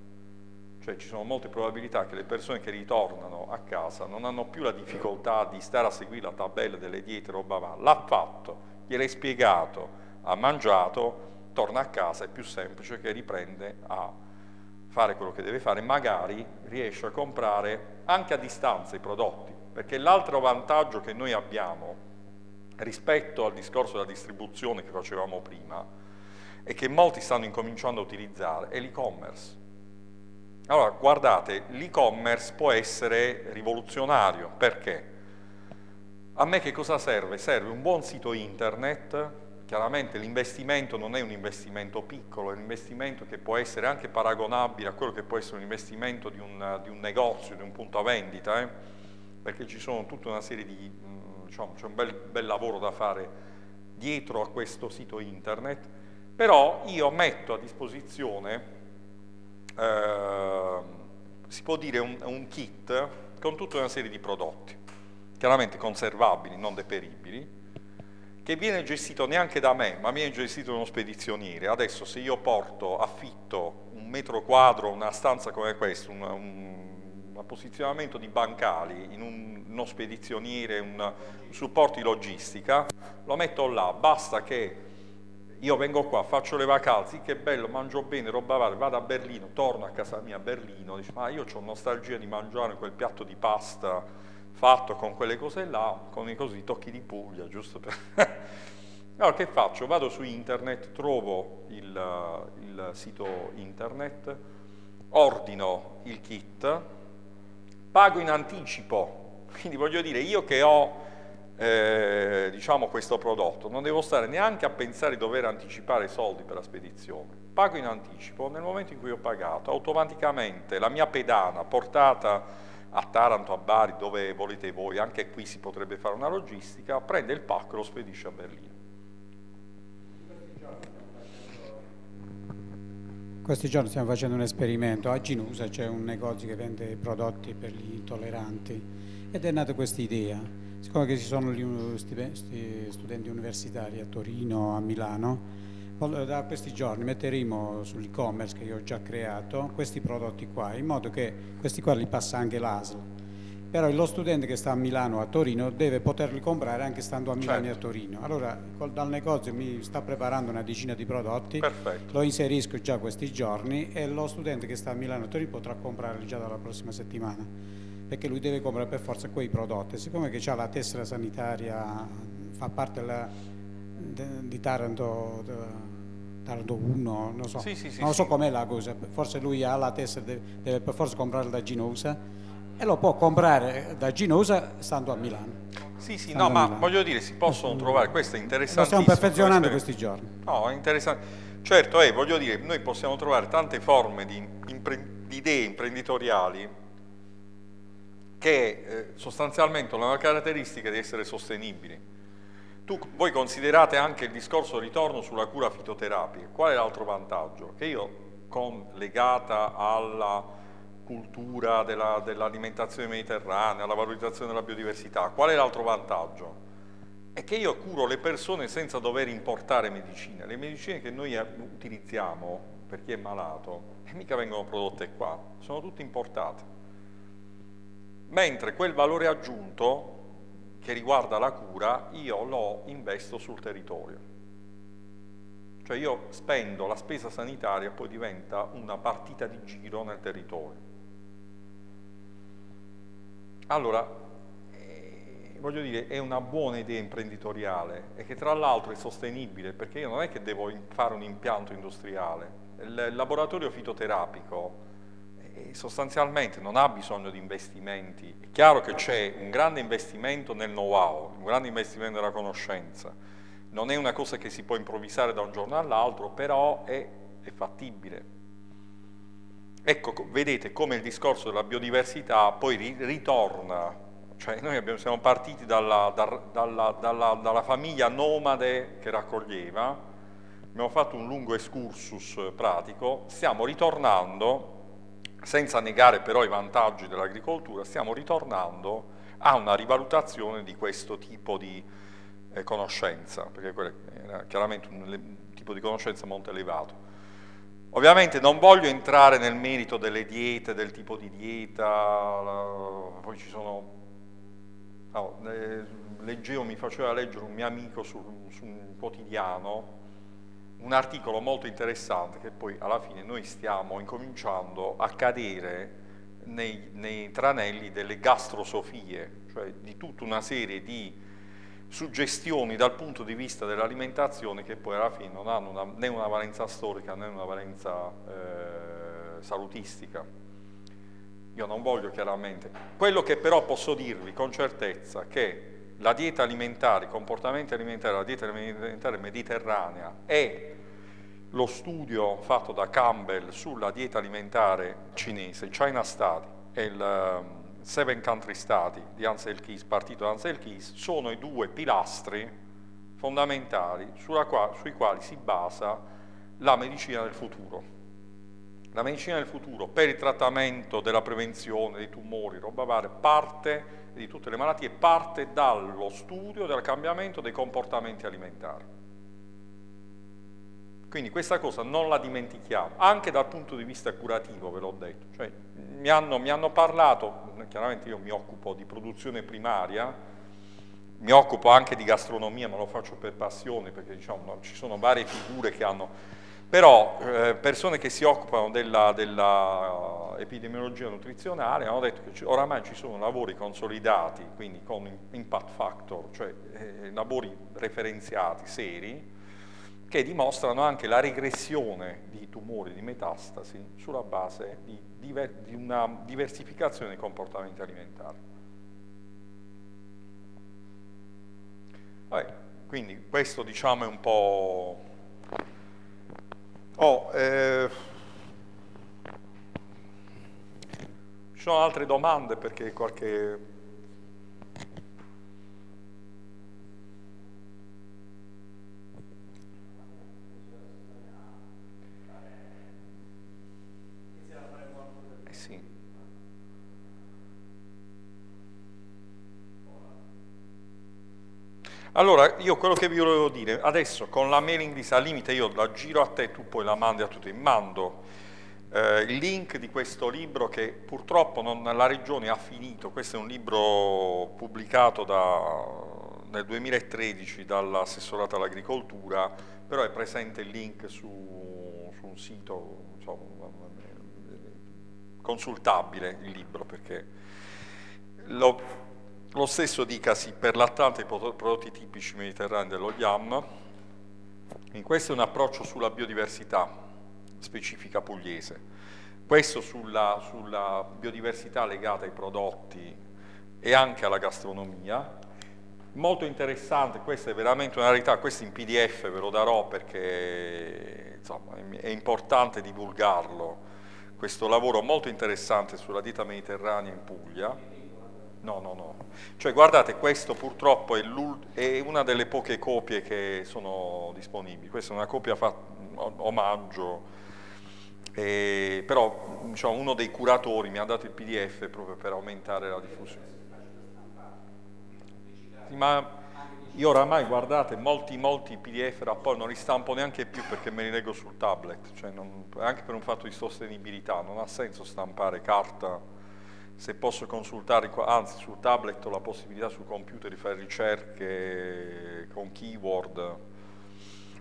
B: Cioè ci sono molte probabilità che le persone che ritornano a casa non hanno più la difficoltà di stare a seguire la tabella delle diete, roba va. L'ha fatto, gliel'hai spiegato, ha mangiato, torna a casa, è più semplice che riprende a fare quello che deve fare, magari riesce a comprare anche a distanza i prodotti, perché l'altro vantaggio che noi abbiamo rispetto al discorso della distribuzione che facevamo prima e che molti stanno incominciando a utilizzare è l'e-commerce. Allora, guardate, l'e-commerce può essere rivoluzionario, perché? A me che cosa serve? Serve un buon sito internet Chiaramente l'investimento non è un investimento piccolo, è un investimento che può essere anche paragonabile a quello che può essere un investimento di un, di un negozio, di un punto vendita, eh? perché ci sono tutta una serie di, mm, diciamo, c'è un bel, bel lavoro da fare dietro a questo sito internet, però io metto a disposizione, eh, si può dire un, un kit con tutta una serie di prodotti, chiaramente conservabili, non deperibili, che viene gestito neanche da me, ma viene gestito da uno spedizioniere. Adesso se io porto, affitto un metro quadro, una stanza come questa, un, un, un posizionamento di bancali in un, uno spedizioniere, un, un supporto di logistica, lo metto là, basta che io vengo qua, faccio le vacanze, che bello, mangio bene, roba varia, vado a Berlino, torno a casa mia a Berlino, dico, ma io ho nostalgia di mangiare quel piatto di pasta fatto con quelle cose là, con i così tocchi di Puglia, giusto per... allora che faccio? Vado su internet, trovo il, il sito internet, ordino il kit, pago in anticipo, quindi voglio dire, io che ho eh, diciamo questo prodotto, non devo stare neanche a pensare di dover anticipare i soldi per la spedizione. Pago in anticipo, nel momento in cui ho pagato, automaticamente la mia pedana portata a Taranto, a Bari, dove volete voi, anche qui si potrebbe fare una logistica, prende il pacco e lo spedisce a Berlino.
C: Questi giorni stiamo facendo un esperimento, a Ginusa c'è un negozio che vende prodotti per gli intolleranti. Ed è nata questa idea. Siccome ci sono gli studenti universitari a Torino, a Milano, da questi giorni metteremo sull'e-commerce che io ho già creato questi prodotti qua, in modo che questi qua li passa anche l'ASL. Però lo studente che sta a Milano o a Torino deve poterli comprare anche stando a Milano certo. e a Torino. Allora dal negozio mi sta preparando una decina di prodotti,
B: Perfetto.
C: lo inserisco già questi giorni e lo studente che sta a Milano e a Torino potrà comprarli già dalla prossima settimana perché lui deve comprare per forza quei prodotti. Siccome che ha la tessera sanitaria, fa parte la, de, di Taranto, Taranto 1, non so,
B: sì, sì, sì,
C: non so com'è la cosa, forse lui ha la tessera, deve, deve per forza comprare da Ginosa e lo può comprare da Ginosa stando a Milano.
B: Sì, sì, no, ma voglio dire, si possono trovare, questo è interessante. Lo
C: stiamo perfezionando questi giorni.
B: No, è interessante. Certo, eh, voglio dire, noi possiamo trovare tante forme di, impre di idee imprenditoriali che eh, sostanzialmente hanno la caratteristica di essere sostenibili. Tu, voi considerate anche il discorso ritorno sulla cura fitoterapia. Qual è l'altro vantaggio? Che io, con, legata alla cultura dell'alimentazione dell mediterranea, alla valorizzazione della biodiversità, qual è l'altro vantaggio? È che io curo le persone senza dover importare medicine. Le medicine che noi utilizziamo per chi è malato, e mica vengono prodotte qua, sono tutte importate mentre quel valore aggiunto che riguarda la cura io lo investo sul territorio. Cioè io spendo la spesa sanitaria poi diventa una partita di giro nel territorio. Allora, eh, voglio dire, è una buona idea imprenditoriale e che tra l'altro è sostenibile perché io non è che devo fare un impianto industriale. Il laboratorio fitoterapico sostanzialmente non ha bisogno di investimenti. È chiaro che c'è un grande investimento nel know-how, un grande investimento nella conoscenza. Non è una cosa che si può improvvisare da un giorno all'altro, però è, è fattibile. Ecco, vedete come il discorso della biodiversità poi ritorna, cioè noi abbiamo, siamo partiti dalla, dalla, dalla, dalla famiglia nomade che raccoglieva, abbiamo fatto un lungo excursus pratico, stiamo ritornando senza negare però i vantaggi dell'agricoltura, stiamo ritornando a una rivalutazione di questo tipo di eh, conoscenza, perché era chiaramente un tipo di conoscenza molto elevato. Ovviamente non voglio entrare nel merito delle diete, del tipo di dieta, la, poi ci sono... No, leggevo, mi faceva leggere un mio amico su, su un quotidiano, un articolo molto interessante che poi alla fine noi stiamo incominciando a cadere nei, nei tranelli delle gastrosofie, cioè di tutta una serie di suggestioni dal punto di vista dell'alimentazione che poi alla fine non hanno una, né una valenza storica né una valenza eh, salutistica. Io non voglio chiaramente. Quello che però posso dirvi con certezza è che la dieta alimentare, i comportamenti alimentari, la dieta alimentare mediterranea e lo studio fatto da Campbell sulla dieta alimentare cinese, il China Study e il um, Seven Country Study di Ansel Keys, partito da Ansel Keys, sono i due pilastri fondamentali qua, sui quali si basa la medicina del futuro. La medicina del futuro per il trattamento della prevenzione dei tumori, roba varia, parte di tutte le malattie parte dallo studio del cambiamento dei comportamenti alimentari. Quindi questa cosa non la dimentichiamo, anche dal punto di vista curativo, ve l'ho detto. Cioè, mi, hanno, mi hanno parlato, chiaramente io mi occupo di produzione primaria, mi occupo anche di gastronomia, ma lo faccio per passione, perché diciamo, ci sono varie figure che hanno però eh, persone che si occupano della, della, epidemiologia nutrizionale hanno detto che oramai ci sono lavori consolidati, quindi con impact factor, cioè eh, lavori referenziati, seri, che dimostrano anche la regressione di tumori di metastasi sulla base di, diver di una diversificazione dei comportamenti alimentari. Vabbè, quindi questo diciamo è un po'... Oh, eh... Ci sono altre domande perché qualche Allora, io quello che vi volevo dire, adesso con la mailing list al limite io la giro a te, tu poi la mandi a tutti, mando eh, il link di questo libro che purtroppo non, la Regione ha finito, questo è un libro pubblicato da, nel 2013 dall'assessorato all'agricoltura, però è presente il link su, su un sito insomma, consultabile il libro perché lo, lo stesso dicasi per lattante e prodotti tipici mediterranei dello YAM. In questo è un approccio sulla biodiversità specifica pugliese. Questo sulla, sulla biodiversità legata ai prodotti e anche alla gastronomia. Molto interessante, questa è veramente una realtà, questo in pdf ve lo darò perché insomma, è importante divulgarlo, questo lavoro molto interessante sulla dieta mediterranea in Puglia No, no, no. Cioè guardate, questo purtroppo è, è, una delle poche copie che sono disponibili. Questa è una copia fatta omaggio, eh, però diciamo, uno dei curatori mi ha dato il pdf proprio per aumentare la diffusione. Ma io oramai, guardate, molti, molti pdf poi non li stampo neanche più perché me li leggo sul tablet, cioè non, anche per un fatto di sostenibilità, non ha senso stampare carta se posso consultare, anzi sul tablet ho la possibilità sul computer di fare ricerche con keyword.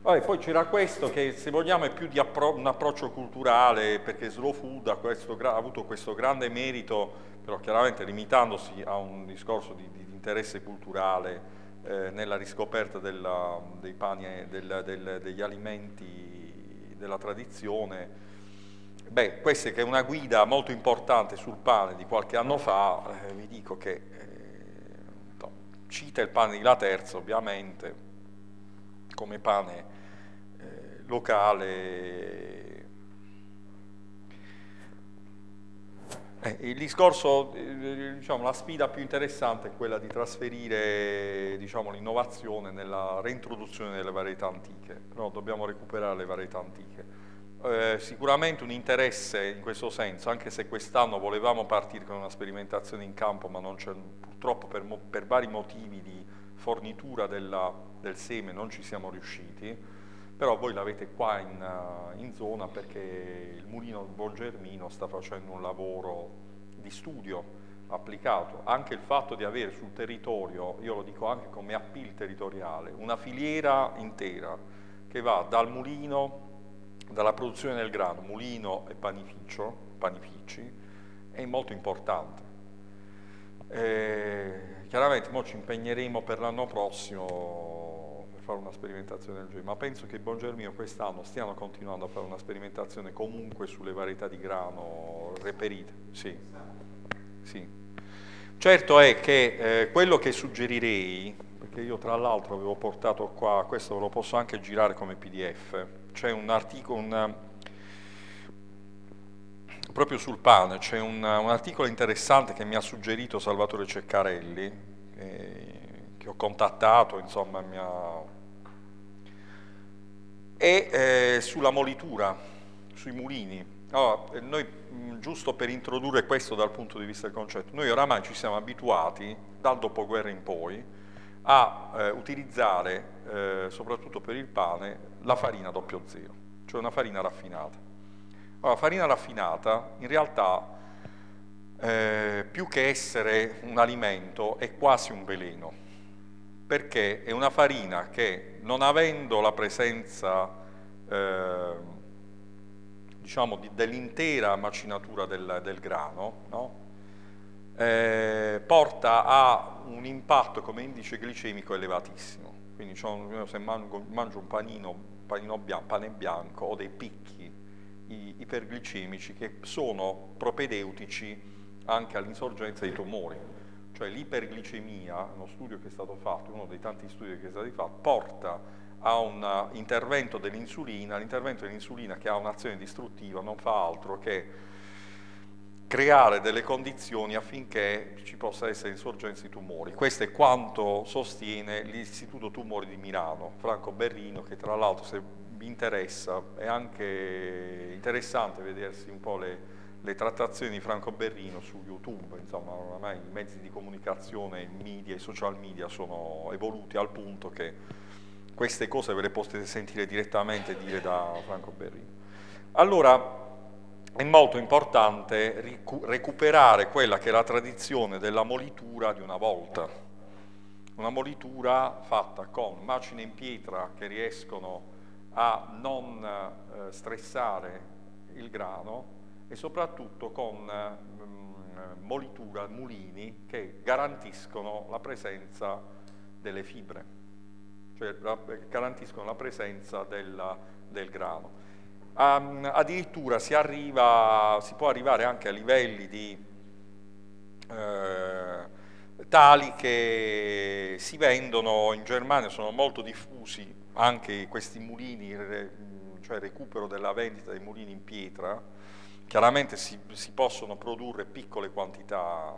B: Vabbè, poi c'era questo che se vogliamo è più di appro un approccio culturale perché Slow Food ha, questo, ha, avuto questo grande merito, però chiaramente limitandosi a un discorso di, di interesse culturale eh, nella riscoperta della, dei pani, del, del, degli alimenti della tradizione Beh, questa è una guida molto importante sul pane di qualche anno fa, eh, vi dico che eh, no, cita il pane di La Terza ovviamente come pane eh, locale. Eh, il discorso, eh, diciamo, la sfida più interessante è quella di trasferire diciamo, l'innovazione nella reintroduzione delle varietà antiche, però dobbiamo recuperare le varietà antiche eh, sicuramente un interesse in questo senso, anche se quest'anno volevamo partire con una sperimentazione in campo, ma purtroppo per, per, vari motivi di fornitura della, del seme non ci siamo riusciti, però voi l'avete qua in, in, zona perché il Mulino Bongermino sta facendo un lavoro di studio applicato, anche il fatto di avere sul territorio, io lo dico anche come appeal territoriale, una filiera intera che va dal mulino dalla produzione del grano, mulino e panificio, panifici, è molto importante. E chiaramente noi ci impegneremo per l'anno prossimo per fare una sperimentazione del genere, ma penso che i Bongermino quest'anno stiano continuando a fare una sperimentazione comunque sulle varietà di grano reperite. Sì. Sì. Certo è che eh, quello che suggerirei, perché io tra l'altro avevo portato qua, questo ve lo posso anche girare come pdf, c'è un articolo, un, proprio sul pane, c'è un, un, articolo interessante che mi ha suggerito Salvatore Ceccarelli, eh, che ho contattato, insomma, mi ha... e eh, sulla molitura, sui mulini. Allora, noi, giusto per introdurre questo dal punto di vista del concetto, noi oramai ci siamo abituati, dal dopoguerra in poi, a eh, utilizzare, eh, soprattutto per il pane, la farina 00, cioè una farina raffinata. Allora, farina raffinata in realtà, eh, più che essere un alimento, è quasi un veleno, perché è una farina che, non avendo la presenza eh, diciamo, di, dell'intera macinatura del, del grano, no? eh, porta a un impatto come indice glicemico elevatissimo. Quindi se mangio, mangio un panino, panino bianco, pane bianco ho dei picchi iperglicemici che sono propedeutici anche all'insorgenza di tumori. Cioè l'iperglicemia, uno studio che è stato fatto, uno dei tanti studi che è stato fatto, porta a un intervento dell'insulina, l'intervento dell'insulina che ha un'azione distruttiva non fa altro che creare delle condizioni affinché ci possa essere insorgenza di tumori. Questo è quanto sostiene l'Istituto Tumori di Milano, Franco Berrino, che tra l'altro se vi interessa è anche interessante vedersi un po' le, le trattazioni di Franco Berrino su YouTube, insomma ormai i mezzi di comunicazione, i media, i social media sono evoluti al punto che queste cose ve le potete sentire direttamente dire da Franco Berrino. Allora, è molto importante recuperare quella che è la tradizione della molitura di una volta. Una molitura fatta con macine in pietra che riescono a non eh, stressare il grano e soprattutto con mm, molitura, mulini che garantiscono la presenza delle fibre, cioè garantiscono la presenza della, del grano. Um, addirittura si, arriva, si, può arrivare anche a livelli di, eh, tali che si vendono in Germania, sono molto diffusi anche questi mulini, cioè il recupero della vendita dei mulini in pietra, chiaramente si, si possono produrre piccole quantità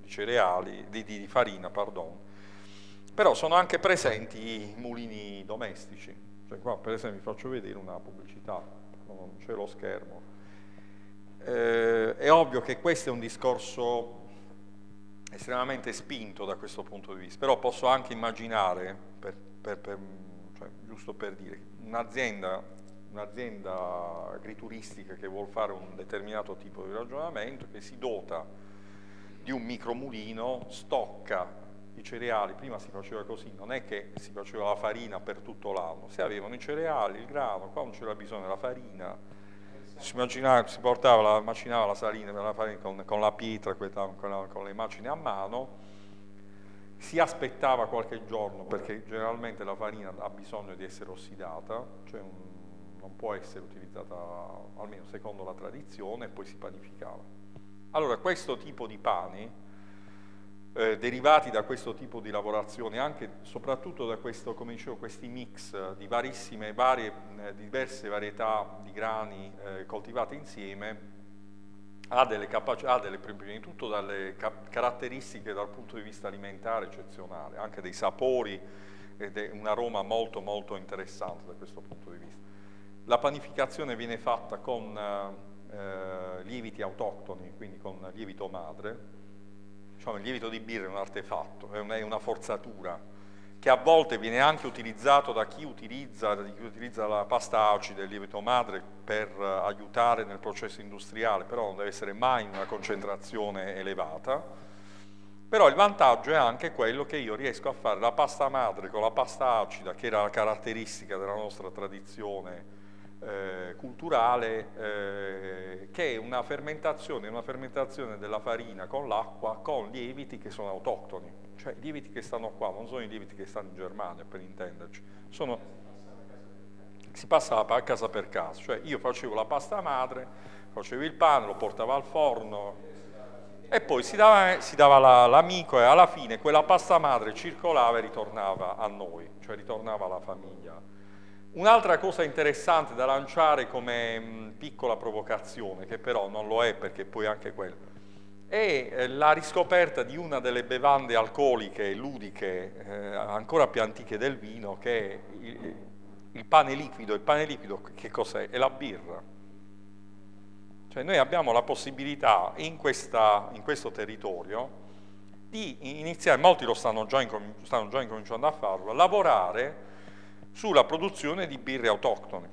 B: di cereali, di, di, farina, pardon, però sono anche presenti i mulini domestici, cioè qua per esempio vi faccio vedere una pubblicità, non c'è lo schermo. Eh, è ovvio che questo è un discorso estremamente spinto da questo punto di vista, però posso anche immaginare, per, per, per, cioè, giusto per dire, un'azienda, un'azienda agrituristica che vuole fare un determinato tipo di ragionamento, che si dota di un micromulino, stocca i cereali, prima si faceva così, non è che si faceva la farina per tutto l'anno, si avevano i cereali, il grano, qua non c'era bisogno della farina, si, si portava, la, macinava la salina la farina con, con, la pietra, con, con le macine a mano, si aspettava qualche giorno perché generalmente la farina ha bisogno di essere ossidata, cioè un, non può essere utilizzata almeno secondo la tradizione e poi si panificava. Allora questo tipo di pani eh, derivati da questo tipo di lavorazione, anche soprattutto da questo, come dicevo, questi mix di varissime, varie, eh, diverse varietà di grani eh, coltivate insieme, ha delle capacità, delle, prima di tutto dalle ca caratteristiche dal punto di vista alimentare eccezionale, anche dei sapori ed è un aroma molto molto interessante da questo punto di vista. La panificazione viene fatta con eh, lieviti autoctoni, quindi con lievito madre, diciamo, il lievito di birra è un artefatto, è una forzatura che a volte viene anche utilizzato da chi utilizza, da chi utilizza la pasta acida, il lievito madre per aiutare nel processo industriale, però non deve essere mai in una concentrazione elevata. Però il vantaggio è anche quello che io riesco a fare la pasta madre con la pasta acida, che era la caratteristica della nostra tradizione eh, culturale eh, che è una fermentazione, una fermentazione della farina con l'acqua con lieviti che sono autoctoni, cioè i lieviti che stanno qua, non sono i lieviti che stanno in Germania per intenderci, sono, si passa a casa per casa, cioè io facevo la pasta madre, facevo il pane, lo portavo al forno e poi si dava, si dava l'amico e alla fine quella pasta madre circolava e ritornava a noi, cioè ritornava alla famiglia. Un'altra cosa interessante da lanciare come mh, piccola provocazione, che però non lo è perché poi anche quello, è eh, la riscoperta di una delle bevande alcoliche ludiche eh, ancora più antiche del vino, che è il, il pane liquido. Il pane liquido che cos'è? È la birra. Cioè noi abbiamo la possibilità in, questa, in questo territorio di iniziare, molti lo stanno già, stanno già incominciando a farlo, a lavorare sulla produzione di birre autoctone,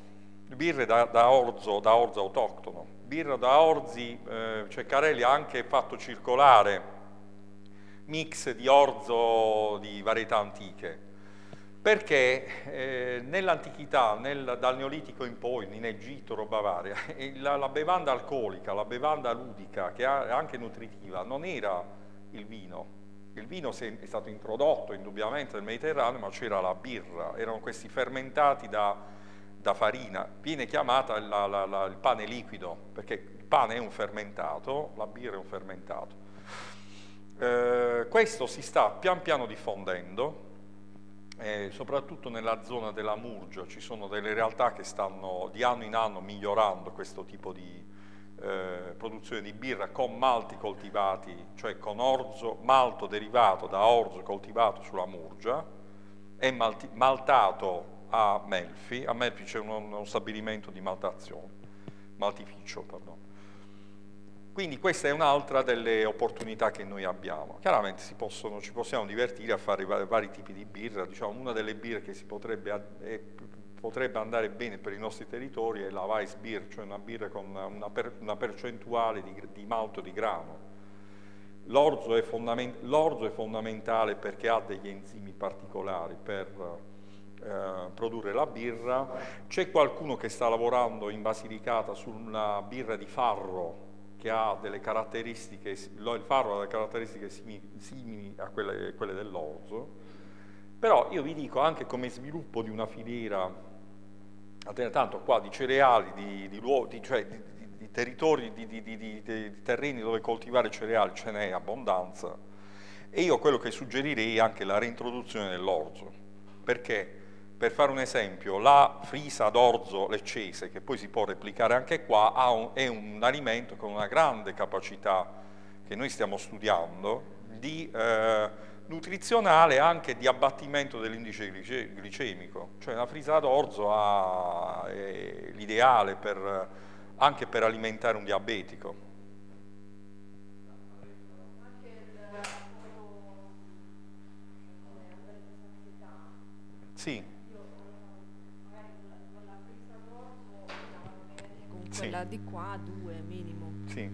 B: birre da, da, orzo, da orzo autoctono. Birra da orzi, eh, Ceccarelli ha anche fatto circolare mix di orzo di varietà antiche. perché eh, nell'antichità, nel, dal Neolitico in poi, in Egitto, roba varia, la, la, bevanda alcolica, la bevanda ludica, che è anche nutritiva, non era il vino. Il vino è stato introdotto indubbiamente nel Mediterraneo, ma c'era la birra, erano questi fermentati da, da farina, viene chiamata la, la, il pane liquido, perché il pane è un fermentato, la birra è un fermentato. Eh, questo si sta pian piano diffondendo, eh, soprattutto nella zona della Murgia ci sono delle realtà che stanno di anno in anno migliorando questo tipo di eh, produzione di birra con malti coltivati, cioè con orzo, malto derivato da orzo coltivato sulla Murgia e malti, maltato a Melfi, a Melfi c'è uno, uno stabilimento di maltazione, maltificio, pardon. Quindi questa è un'altra delle opportunità che noi abbiamo. Chiaramente possono, ci possiamo divertire a fare vari, vari tipi di birra, diciamo, una delle birre che potrebbe, è, potrebbe, andare bene per i nostri territori è la Weiss Beer, cioè una birra con una, per, una percentuale di, di, malto di grano. L'orzo è, è, fondamentale perché ha degli enzimi particolari per eh, produrre la birra. C'è qualcuno che sta lavorando in Basilicata su una birra di farro che ha delle caratteristiche, il faro ha delle caratteristiche simili a quelle, quelle dell'orzo, però io vi dico anche come sviluppo di una filiera, tanto qua di cereali, di, di, di, cioè di, territori, di, terreni dove coltivare cereali ce n'è abbondanza, e io quello che suggerirei è anche la reintroduzione dell'orzo, perché? Per fare un esempio, la frisa d'orzo leccese, che poi si può replicare anche qua, un, è un alimento con una grande capacità che noi stiamo studiando di eh, nutrizionale anche di abbattimento dell'indice glicemico. Cioè la frisa d'orzo è l'ideale anche per alimentare un diabetico. Sì.
D: quella sì. di qua due minimo.
B: Sì.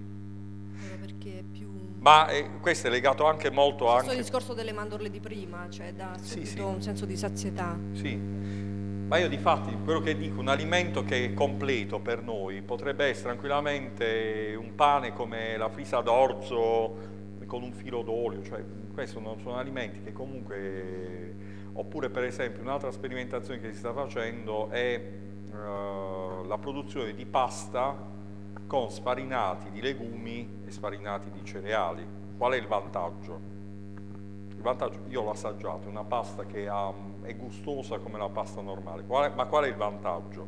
D: Perché è più...
B: Ma eh, questo è legato anche molto a...
D: Questo discorso delle mandorle di prima, cioè dà sì, sì. un senso di sazietà.
B: Sì, ma io di fatti quello che dico, un alimento che è completo per noi potrebbe essere tranquillamente un pane come la frisa d'orzo con un filo d'olio, cioè questi sono, sono alimenti che comunque... Oppure per esempio un'altra sperimentazione che si sta facendo è uh, la produzione di pasta con sfarinati di legumi e sfarinati di cereali. Qual è il vantaggio? Il vantaggio, io l'ho assaggiato, è una pasta che ha, è gustosa come la pasta normale, qual è, ma qual è il vantaggio?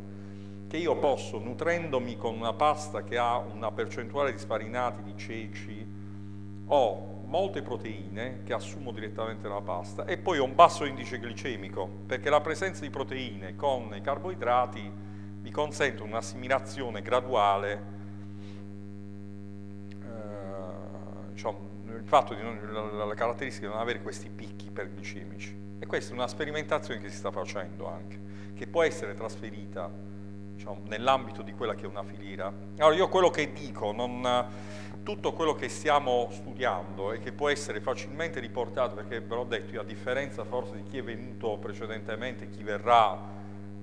B: Che io posso, nutrendomi con una pasta che ha una percentuale di sfarinati di ceci, ho molte proteine che assumo direttamente dalla pasta e poi ho un basso indice glicemico perché la presenza di proteine con i carboidrati mi consente un'assimilazione graduale eh, diciamo, il fatto di non, la, la, caratteristica di non avere questi picchi iperglicemici e questa è una sperimentazione che si sta facendo anche che può essere trasferita diciamo, nell'ambito di quella che è una filiera. Allora io quello che dico non tutto quello che stiamo studiando e che può essere facilmente riportato, perché ve l'ho detto io, a differenza forse di chi è venuto precedentemente, chi verrà,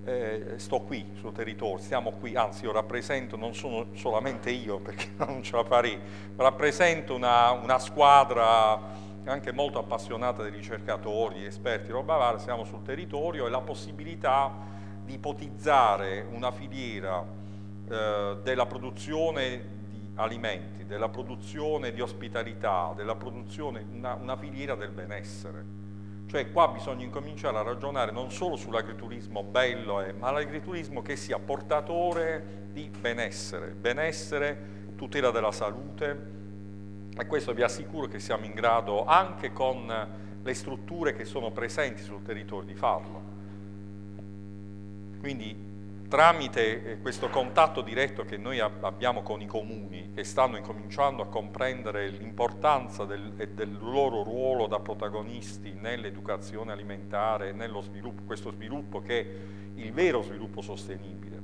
B: eh, sto qui sul territorio, stiamo qui, anzi io rappresento, non sono solamente io perché non ce la farei, rappresento una, una squadra anche molto appassionata di ricercatori, esperti, roba varia, siamo sul territorio e la possibilità di ipotizzare una filiera eh, della produzione alimenti, della produzione di ospitalità, della produzione, una, una filiera del benessere. Cioè qua bisogna incominciare a ragionare non solo sull'agriturismo bello, eh, ma l'agriturismo che sia portatore di benessere, benessere, tutela della salute e questo vi assicuro che siamo in grado anche con le strutture che sono presenti sul territorio di farlo. Quindi tramite eh, questo contatto diretto che noi abbiamo con i comuni che stanno incominciando a comprendere l'importanza del, del, loro ruolo da protagonisti nell'educazione alimentare, nello sviluppo, questo sviluppo che è il vero sviluppo sostenibile,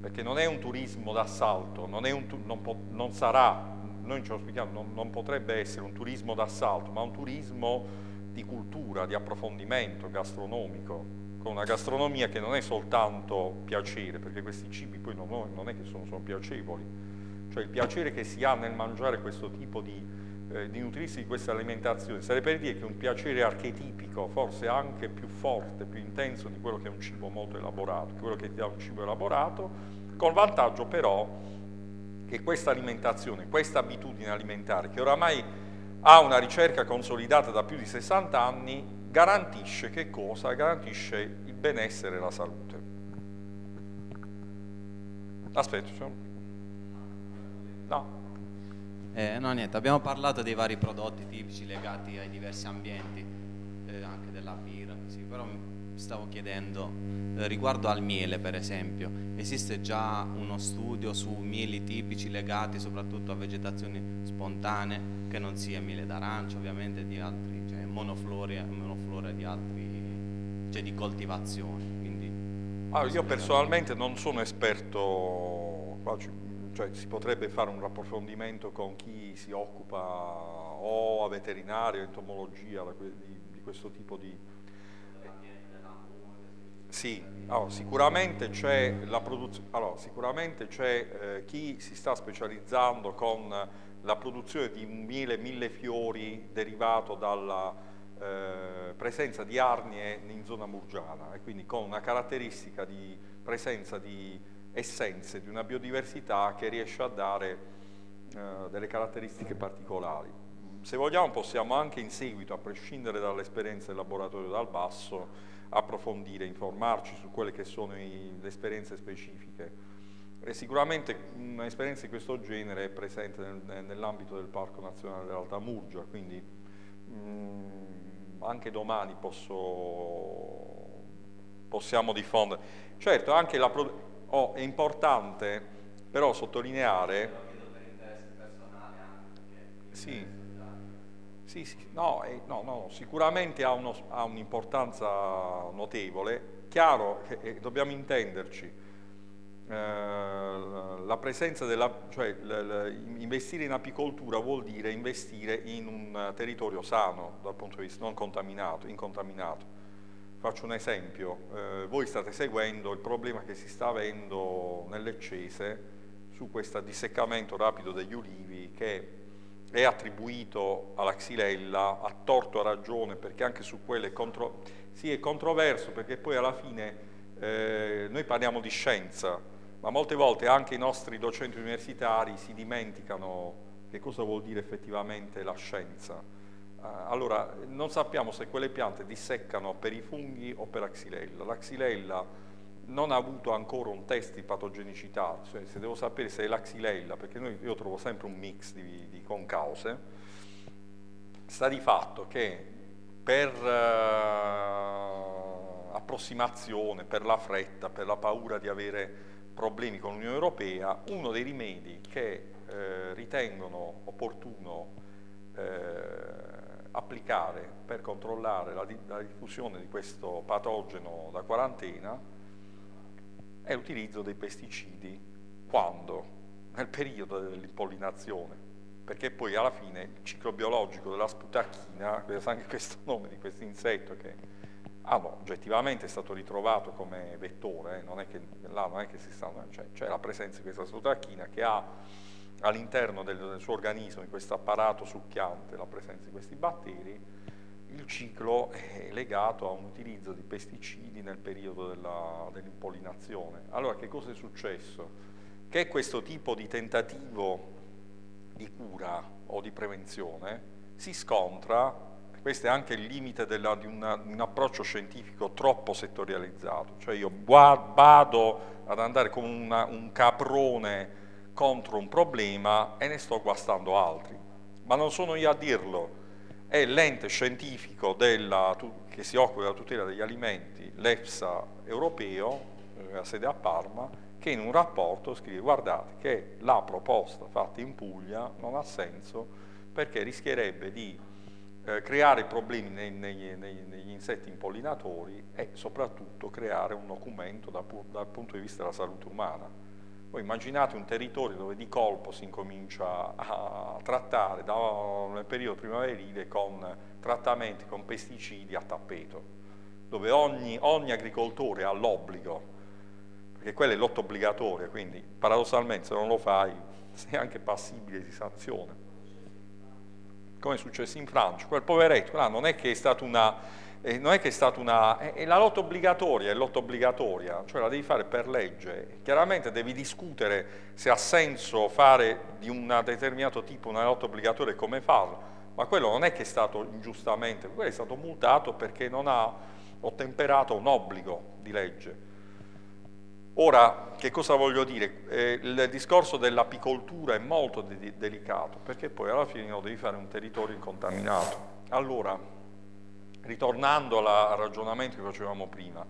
B: perché non è un turismo d'assalto, non, non, non, sarà, noi ci auspichiamo, non, non potrebbe essere un turismo d'assalto, ma un turismo di cultura, di approfondimento gastronomico, con una gastronomia che non è soltanto piacere, perché questi cibi poi non, non è che sono, sono, piacevoli, cioè il piacere che si ha nel mangiare questo tipo di, eh, di nutrirsi di questa alimentazione, sarebbe per dire che un piacere archetipico, forse anche più forte, più intenso di quello che è un cibo molto elaborato, quello che ti dà un cibo elaborato, col vantaggio però che questa alimentazione, questa abitudine alimentare, che oramai ha una ricerca consolidata da più di 60 anni, garantisce che cosa? Garantisce il benessere e la salute. Aspetta,
E: no. Eh, no, niente, abbiamo parlato dei vari prodotti tipici legati ai diversi ambienti, eh, anche della birra, così, però stavo chiedendo eh, riguardo al miele per esempio, esiste già uno studio su mieli tipici legati soprattutto a vegetazioni spontanee che non sia miele d'arancia ovviamente di altri, cioè monoflora, monoflora di altri, cioè di coltivazione. Quindi,
B: allora, io personalmente non sono esperto, cioè si potrebbe fare un approfondimento con chi si occupa o a veterinario, entomologia di, di questo tipo di sì, allora, sicuramente c'è, allora, eh, chi si sta specializzando con la produzione di un miele mille fiori derivato dalla eh, presenza di arnie in zona murgiana e quindi con una caratteristica di presenza di essenze, di una biodiversità che riesce a dare eh, delle caratteristiche particolari. Se vogliamo possiamo anche in seguito, a prescindere dall'esperienza del laboratorio dal basso, approfondire, informarci su quelle che sono i, le esperienze specifiche. E sicuramente un'esperienza di questo genere è presente nel, nell'ambito del Parco Nazionale dell'Alta Murgia, quindi mh, mm, anche domani posso, possiamo diffondere. Certo, anche la, oh, è importante però sottolineare... Sì. Sì, sì, no, eh, no, no, sicuramente ha, un'importanza notevole. Chiaro eh, dobbiamo intenderci, eh, la presenza della, cioè investire in apicoltura vuol dire investire in un territorio sano dal punto di vista non contaminato, incontaminato. Faccio un esempio, eh, voi state seguendo il problema che si sta avendo nell'Eccese su questo disseccamento rapido degli ulivi che è attribuito alla Xylella, a torto a ragione, perché anche su quelle è, contro... sì, è controverso, perché poi alla fine eh, noi parliamo di scienza, ma molte volte anche i nostri docenti universitari si dimenticano che cosa vuol dire effettivamente la scienza. Eh, allora, non sappiamo se quelle piante disseccano per i funghi o per la Xylella. La Xylella non ha avuto ancora un test di patogenicità, cioè se devo sapere se è la xylella, perché noi, io trovo sempre un mix di, di concause, sta di fatto che per uh, approssimazione, per la fretta, per la paura di avere problemi con l'Unione Europea, uno dei rimedi che eh, ritengono opportuno eh, applicare per controllare la, la diffusione di questo patogeno da quarantena è l'utilizzo dei pesticidi. Quando? Nel periodo dell'impollinazione, perché poi alla fine il ciclo biologico della sputacchina, anche questo nome di questo insetto che ah no, oggettivamente è stato ritrovato come vettore, eh, non è che là non è che si sta, cioè, c'è la presenza di questa sputacchina che ha all'interno del, del suo organismo, in questo apparato succhiante, la presenza di questi batteri, ciclo è legato a un utilizzo di pesticidi nel periodo dell'impollinazione. allora che cosa è successo? Che questo tipo di tentativo di cura o di prevenzione si scontra, questo è anche il limite della, di, una, un approccio scientifico troppo settorializzato, cioè io vado ad andare come una, un caprone contro un problema e ne sto guastando altri, ma non sono io a dirlo, è l'ente scientifico della, che si occupa della tutela degli alimenti, l'EFSA europeo, eh, a sede a Parma, che in un rapporto scrive guardate che la proposta fatta in Puglia non ha senso perché rischierebbe di eh, creare problemi nei, nei, nei, negli insetti impollinatori e soprattutto creare un documento da, dal punto di vista della salute umana Voi immaginate un territorio dove di colpo si incomincia a trattare nel periodo primaverile con trattamenti con pesticidi a tappeto, dove ogni, ogni agricoltore ha l'obbligo, perché quello è l'otto obbligatorio, quindi paradossalmente se non lo fai sei anche passibile di sanzione. Come è successo in Francia, quel poveretto, là, non è che è stata una eh, non è che è stata una... È, la lotta obbligatoria, è lotta obbligatoria, cioè la devi fare per legge. Chiaramente devi discutere se ha senso fare di un determinato tipo una lotta obbligatoria e come farlo, ma quello non è che è stato ingiustamente, quello è stato multato perché non ha ottemperato un obbligo di legge. Ora, che cosa voglio dire? Eh, il discorso dell'apicoltura è molto de delicato, perché poi alla fine lo devi fare un territorio incontaminato. Allora, ritornando al ragionamento che facevamo prima,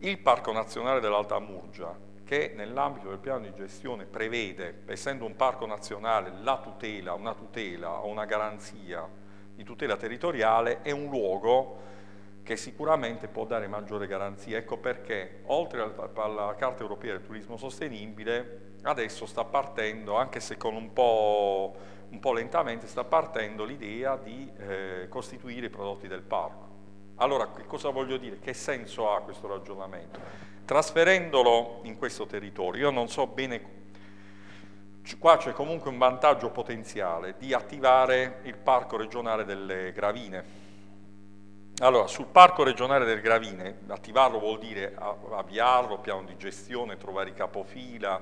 B: il Parco Nazionale dell'Alta Murgia, che nell'ambito del piano di gestione prevede, essendo un parco nazionale, la tutela, una tutela o una garanzia di tutela territoriale, è un luogo che sicuramente può dare maggiore garanzia. Ecco perché, oltre alla Carta Europea del Turismo Sostenibile, adesso sta partendo, anche se con un po' un po' lentamente sta partendo l'idea di eh, costituire i prodotti del parco. Allora, che cosa voglio dire? Che senso ha questo ragionamento? Trasferendolo in questo territorio, io non so bene, qua c'è comunque un vantaggio potenziale di attivare il parco regionale delle Gravine. Allora, sul parco regionale delle Gravine, attivarlo vuol dire avviarlo, piano di gestione, trovare i capofila,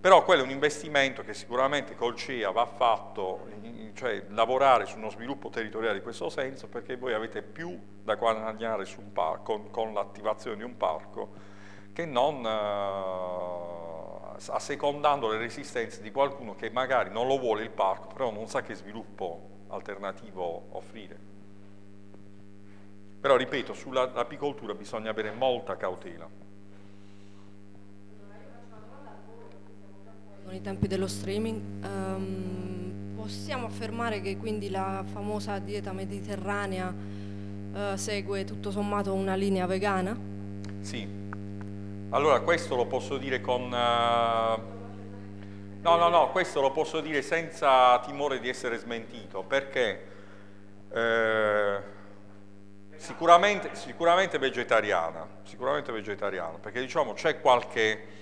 B: però quello è un investimento che sicuramente col CEA va fatto, cioè lavorare su uno sviluppo territoriale di questo senso perché voi avete più da guadagnare parco, con, con l'attivazione di un parco che non uh, assecondando le resistenze di qualcuno che magari non lo vuole il parco però non sa che sviluppo alternativo offrire. Però ripeto, sull'apicoltura bisogna avere molta cautela.
D: Con i tempi dello streaming. Um, possiamo affermare che quindi la famosa dieta mediterranea uh, segue tutto sommato una linea vegana?
B: Sì, allora questo lo posso dire con... Uh... No, no, no, questo lo posso dire senza timore di essere smentito, perché eh, sicuramente, sicuramente vegetariana, sicuramente vegetariana, perché diciamo c'è qualche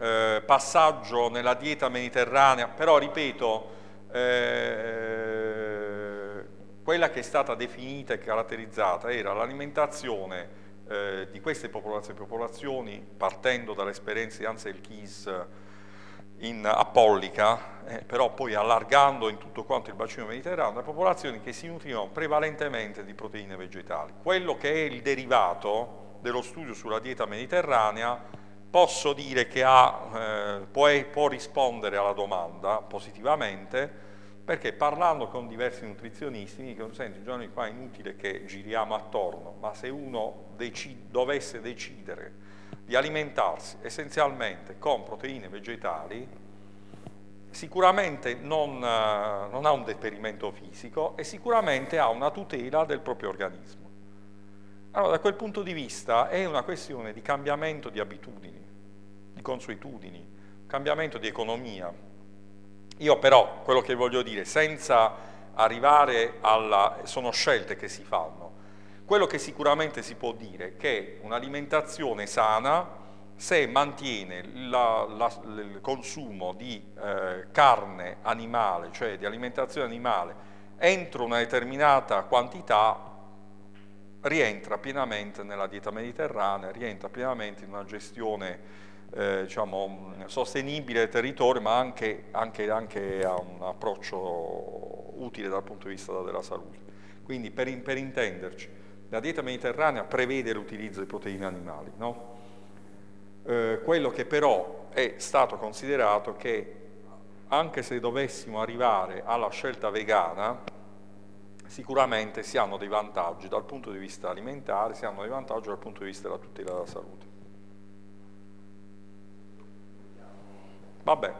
B: eh, passaggio nella dieta mediterranea, però ripeto, eh, quella che è stata definita e caratterizzata era l'alimentazione eh, di queste popolazioni, popolazioni partendo dall'esperienza di Ansel Keys in Apollica, eh, però poi allargando in tutto quanto il bacino mediterraneo, da popolazioni che si nutrivano prevalentemente di proteine vegetali. Quello che è il derivato dello studio sulla dieta mediterranea posso dire che ha, eh, può, può, rispondere alla domanda positivamente perché parlando con diversi nutrizionisti mi dicono senti Giovanni qua è inutile che giriamo attorno ma se uno deci dovesse decidere di alimentarsi essenzialmente con proteine vegetali sicuramente non, eh, non ha un deperimento fisico e sicuramente ha una tutela del proprio organismo allora, da quel punto di vista è una questione di cambiamento di abitudini, di consuetudini, cambiamento di economia. Io però, quello che voglio dire, senza arrivare alla... sono scelte che si fanno, quello che sicuramente si può dire è che un'alimentazione sana, se mantiene la, la, il consumo di eh, carne animale, cioè di alimentazione animale, entro una determinata quantità, rientra pienamente nella dieta mediterranea, rientra pienamente in una gestione eh, diciamo, sostenibile del territorio, ma anche, anche, anche, a un approccio utile dal punto di vista della salute. Quindi per, per intenderci, la dieta mediterranea prevede l'utilizzo di proteine animali, no? eh, quello che però è stato considerato che anche se dovessimo arrivare alla scelta vegana, sicuramente si hanno dei vantaggi dal punto di vista alimentare, si hanno dei vantaggi dal punto di vista della tutela della salute. Vabbè.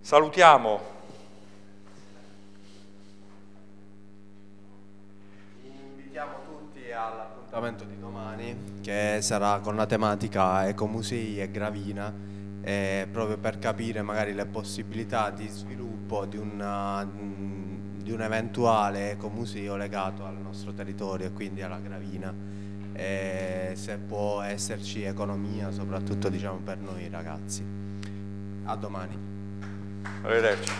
B: Salutiamo.
A: Invitiamo tutti all'appuntamento di domani che sarà con la tematica ecomusei e Gravina, eh, proprio per capire magari le possibilità di sviluppo di, una, di un eventuale ecomuseo legato al nostro territorio e quindi alla Gravina. E se può esserci economia soprattutto diciamo, per noi ragazzi. A domani.
B: Arrivederci.